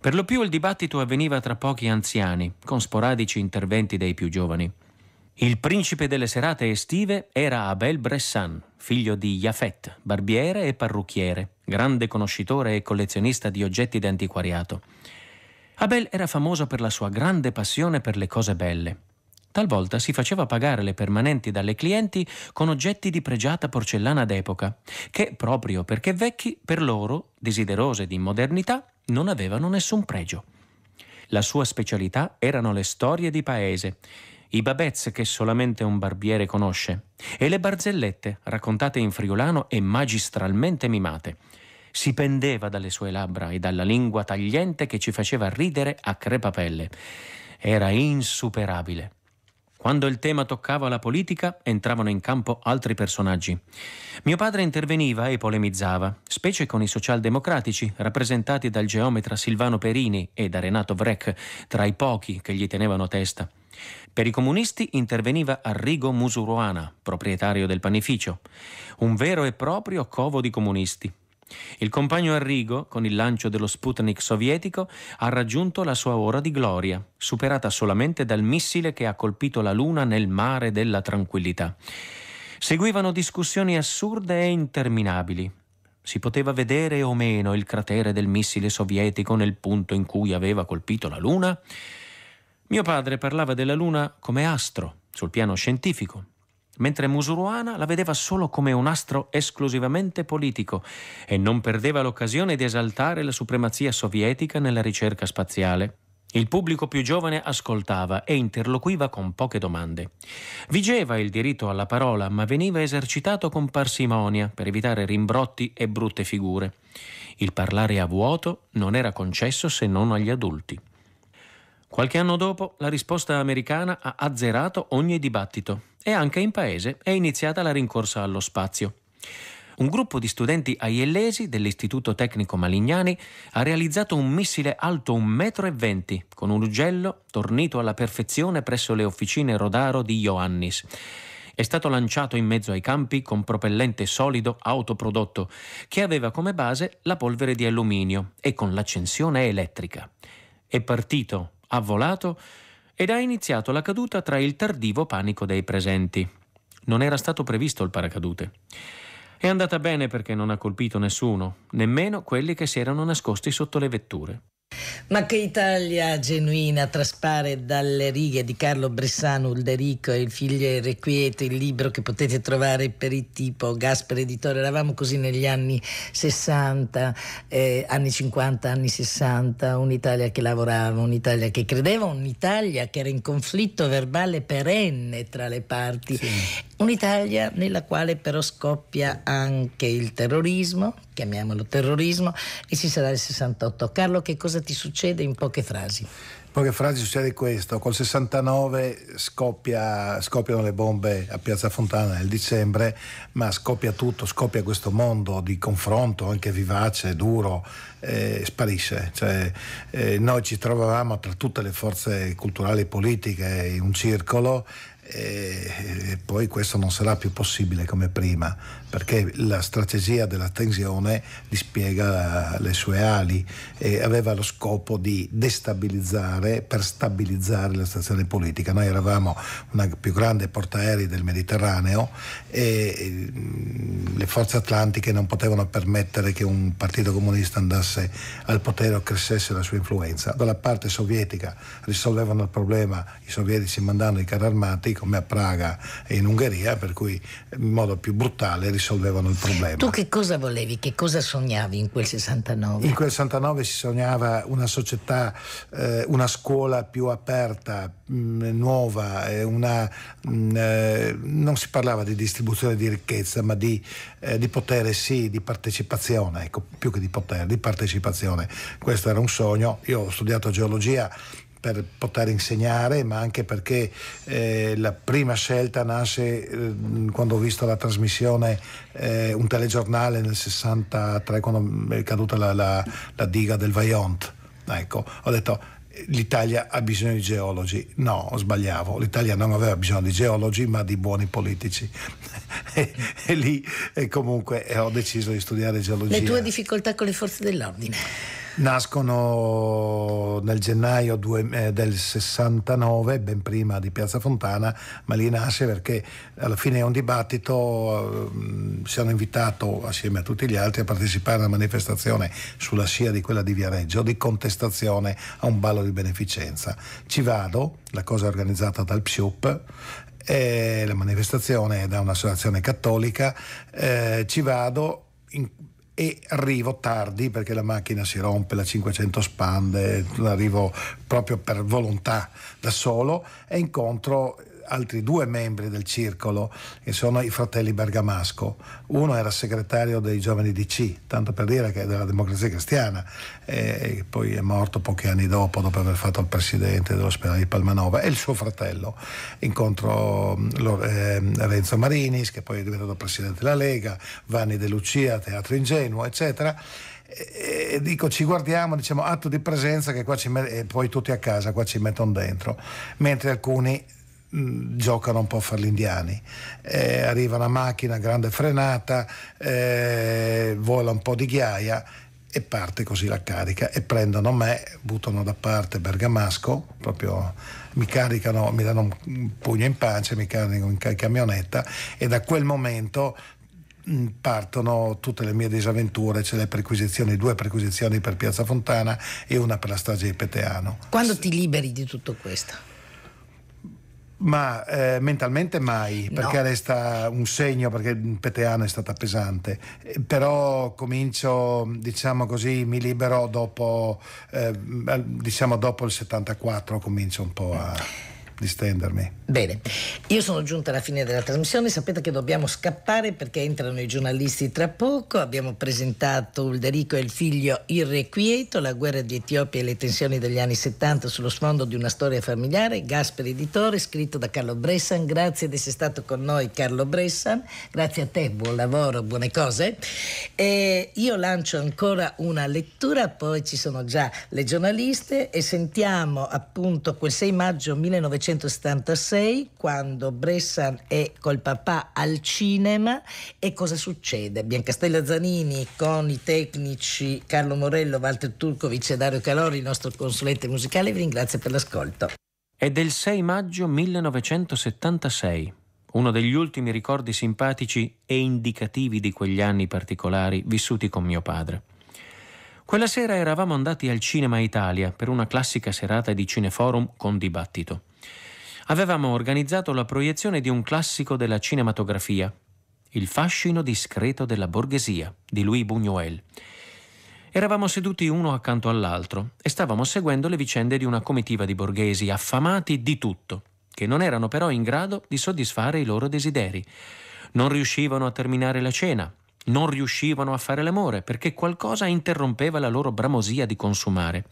Per lo più il dibattito avveniva tra pochi anziani, con sporadici interventi dei più giovani. Il principe delle serate estive era Abel Bressan, figlio di Jafet, barbiere e parrucchiere, grande conoscitore e collezionista di oggetti d'antiquariato. Abel era famoso per la sua grande passione per le cose belle. Talvolta si faceva pagare le permanenti dalle clienti con oggetti di pregiata porcellana d'epoca, che, proprio perché vecchi, per loro, desiderose di modernità, non avevano nessun pregio. La sua specialità erano le storie di paese, i babez che solamente un barbiere conosce, e le barzellette raccontate in friulano e magistralmente mimate. Si pendeva dalle sue labbra e dalla lingua tagliente che ci faceva ridere a crepapelle. Era insuperabile. Quando il tema toccava la politica, entravano in campo altri personaggi. Mio padre interveniva e polemizzava, specie con i socialdemocratici, rappresentati dal geometra Silvano Perini e da Renato Vrec, tra i pochi che gli tenevano testa. Per i comunisti interveniva Arrigo Musuruana, proprietario del panificio, un vero e proprio covo di comunisti. Il compagno Arrigo, con il lancio dello Sputnik sovietico, ha raggiunto la sua ora di gloria, superata solamente dal missile che ha colpito la Luna nel mare della tranquillità. Seguivano discussioni assurde e interminabili. Si poteva vedere o meno il cratere del missile sovietico nel punto in cui aveva colpito la Luna? Mio padre parlava della Luna come astro, sul piano scientifico, mentre Musuruana la vedeva solo come un astro esclusivamente politico e non perdeva l'occasione di esaltare la supremazia sovietica nella ricerca spaziale. Il pubblico più giovane ascoltava e interloquiva con poche domande. Vigeva il diritto alla parola, ma veniva esercitato con parsimonia per evitare rimbrotti e brutte figure. Il parlare a vuoto non era concesso se non agli adulti. Qualche anno dopo la risposta americana ha azzerato ogni dibattito e anche in paese è iniziata la rincorsa allo spazio. Un gruppo di studenti aiellesi dell'Istituto Tecnico Malignani ha realizzato un missile alto 1,20 m con un ugello tornito alla perfezione presso le officine Rodaro di Ioannis. È stato lanciato in mezzo ai campi con propellente solido autoprodotto che aveva come base la polvere di alluminio e con l'accensione elettrica. È partito, ha volato ed ha iniziato la caduta tra il tardivo panico dei presenti. Non era stato previsto il paracadute. È andata bene perché non ha colpito nessuno, nemmeno quelli che si erano nascosti sotto le vetture.
Ma che Italia genuina traspare dalle righe di Carlo Bressano Ulderico e il figlio irrequieto, il libro che potete trovare per il tipo Gasper Editore. Eravamo così negli anni 60, eh, anni 50, anni 60, un'Italia che lavorava, un'Italia che credeva, un'Italia che era in conflitto verbale perenne tra le parti. Sì. Un'Italia nella quale però scoppia anche il terrorismo, chiamiamolo terrorismo, e ci sarà il 68. Carlo, che cosa ti succede in poche frasi?
In poche frasi succede questo, col 69 scoppia, scoppiano le bombe a Piazza Fontana nel dicembre, ma scoppia tutto, scoppia questo mondo di confronto anche vivace, duro, eh, sparisce. Cioè, eh, noi ci trovavamo tra tutte le forze culturali e politiche in un circolo e poi questo non sarà più possibile come prima perché la strategia della tensione dispiega le sue ali e aveva lo scopo di destabilizzare per stabilizzare la situazione politica. Noi eravamo una più grande portaerei del Mediterraneo e le forze atlantiche non potevano permettere che un partito comunista andasse al potere o crescesse la sua influenza. Dalla parte sovietica risolvevano il problema i sovietici mandando i carri armati come a Praga e in Ungheria, per cui in modo più brutale risolvevano il problema.
Tu che cosa volevi, che cosa sognavi in quel 69?
In quel 69 si sognava una società, eh, una scuola più aperta, mh, mm, nuova, una, mh, mm, eh, non si parlava di distribuzione di ricchezza, ma di, eh, di potere sì, di partecipazione, ecco, più che di potere, di partecipazione. Questo era un sogno. Io ho studiato geologia per poter insegnare, ma anche perché eh, la prima scelta nasce eh, quando ho visto la trasmissione, eh, un telegiornale nel 63, quando è caduta la, la, la diga del Vaillant. Ecco, ho detto l'Italia ha bisogno di geologi. No, sbagliavo, l'Italia non aveva bisogno di geologi ma di buoni politici. e, e, lì e comunque ho deciso di studiare geologia.
Le tue difficoltà con le forze dell'ordine?
Nascono nel gennaio due, eh, del 69, ben prima di Piazza Fontana, ma lì nasce perché alla fine è un dibattito, eh, sono invitato assieme a tutti gli altri a partecipare a una manifestazione sulla scia di quella di Viareggio, di contestazione a un ballo di beneficenza. Ci vado, la cosa è organizzata dal PSIUP, la manifestazione è da un'associazione cattolica, eh, ci vado in, e arrivo tardi perché la macchina si rompe, la 500 spande, arrivo proprio per volontà da solo e incontro altri due membri del circolo, che sono i fratelli Bergamasco. Uno era segretario dei giovani DC, tanto per dire che è della democrazia cristiana, e poi è morto pochi anni dopo, dopo aver fatto il presidente dell'ospedale di Palmanova, e il suo fratello. Incontro eh, Renzo Marinis, che poi è diventato presidente della Lega, Vanni De Lucia, Teatro Ingenuo, eccetera e dico ci guardiamo, diciamo atto di presenza che qua ci met- e poi tutti a casa qua ci mettono dentro, mentre alcuni Mm, giocano un po' a fare gli indiani. Eh, arriva una macchina, grande frenata, eh, vola un po' di ghiaia e parte così la carica e prendono me, buttano da parte Bergamasco, proprio mi caricano, mi danno un pugno in pancia, mi caricano in camionetta e da quel momento mm, partono tutte le mie disavventure, c'è le perquisizioni, due perquisizioni per Piazza Fontana e una per la strage di Peteano.
Quando ti liberi di tutto questo?
Ma eh, mentalmente mai, perché no. resta un segno, perché Peteano è stata pesante, eh, però comincio, diciamo così, mi libero dopo, eh, diciamo dopo il 74, comincio un po' a distendermi.
Bene, io sono giunta alla fine della trasmissione, sapete che dobbiamo scappare perché entrano i giornalisti tra poco, abbiamo presentato Ulderico e il figlio irrequieto, la guerra di Etiopia e le tensioni degli anni 70 sullo sfondo di una storia familiare, Gasper Editore, scritto da Carlo Bressan, grazie di essere stato con noi Carlo Bressan, grazie a te, buon lavoro, buone cose. E io lancio ancora una lettura, poi ci sono già le giornaliste e sentiamo appunto quel 6 maggio 1900 1976 quando Bressan è col papà al cinema e cosa succede? Biancastella Zanini con i tecnici Carlo Morello, Walter Turkovic e Dario Calori, il nostro consulente musicale, vi ringrazio per l'ascolto.
È del 6 maggio 1976 uno degli ultimi ricordi simpatici e indicativi di quegli anni particolari vissuti con mio padre. Quella sera eravamo andati al Cinema Italia per una classica serata di cineforum con dibattito avevamo organizzato la proiezione di un classico della cinematografia, Il fascino discreto della borghesia di Louis Buñuel. Eravamo seduti uno accanto all'altro e stavamo seguendo le vicende di una comitiva di borghesi affamati di tutto, che non erano però in grado di soddisfare i loro desideri. Non riuscivano a terminare la cena, non riuscivano a fare l'amore perché qualcosa interrompeva la loro bramosia di consumare.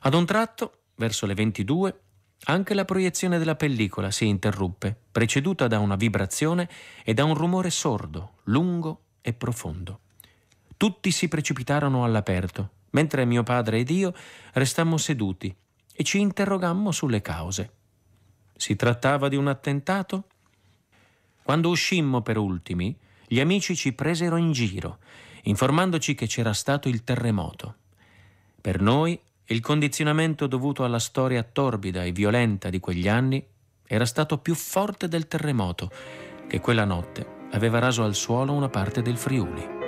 Ad un tratto, verso le 22, anche la proiezione della pellicola si interruppe, preceduta da una vibrazione e da un rumore sordo, lungo e profondo. Tutti si precipitarono all'aperto, mentre mio padre ed io restammo seduti e ci interrogammo sulle cause. Si trattava di un attentato? Quando uscimmo per ultimi, gli amici ci presero in giro, informandoci che c'era stato il terremoto. Per noi il condizionamento dovuto alla storia torbida e violenta di quegli anni era stato più forte del terremoto che quella notte aveva raso al suolo una parte del Friuli.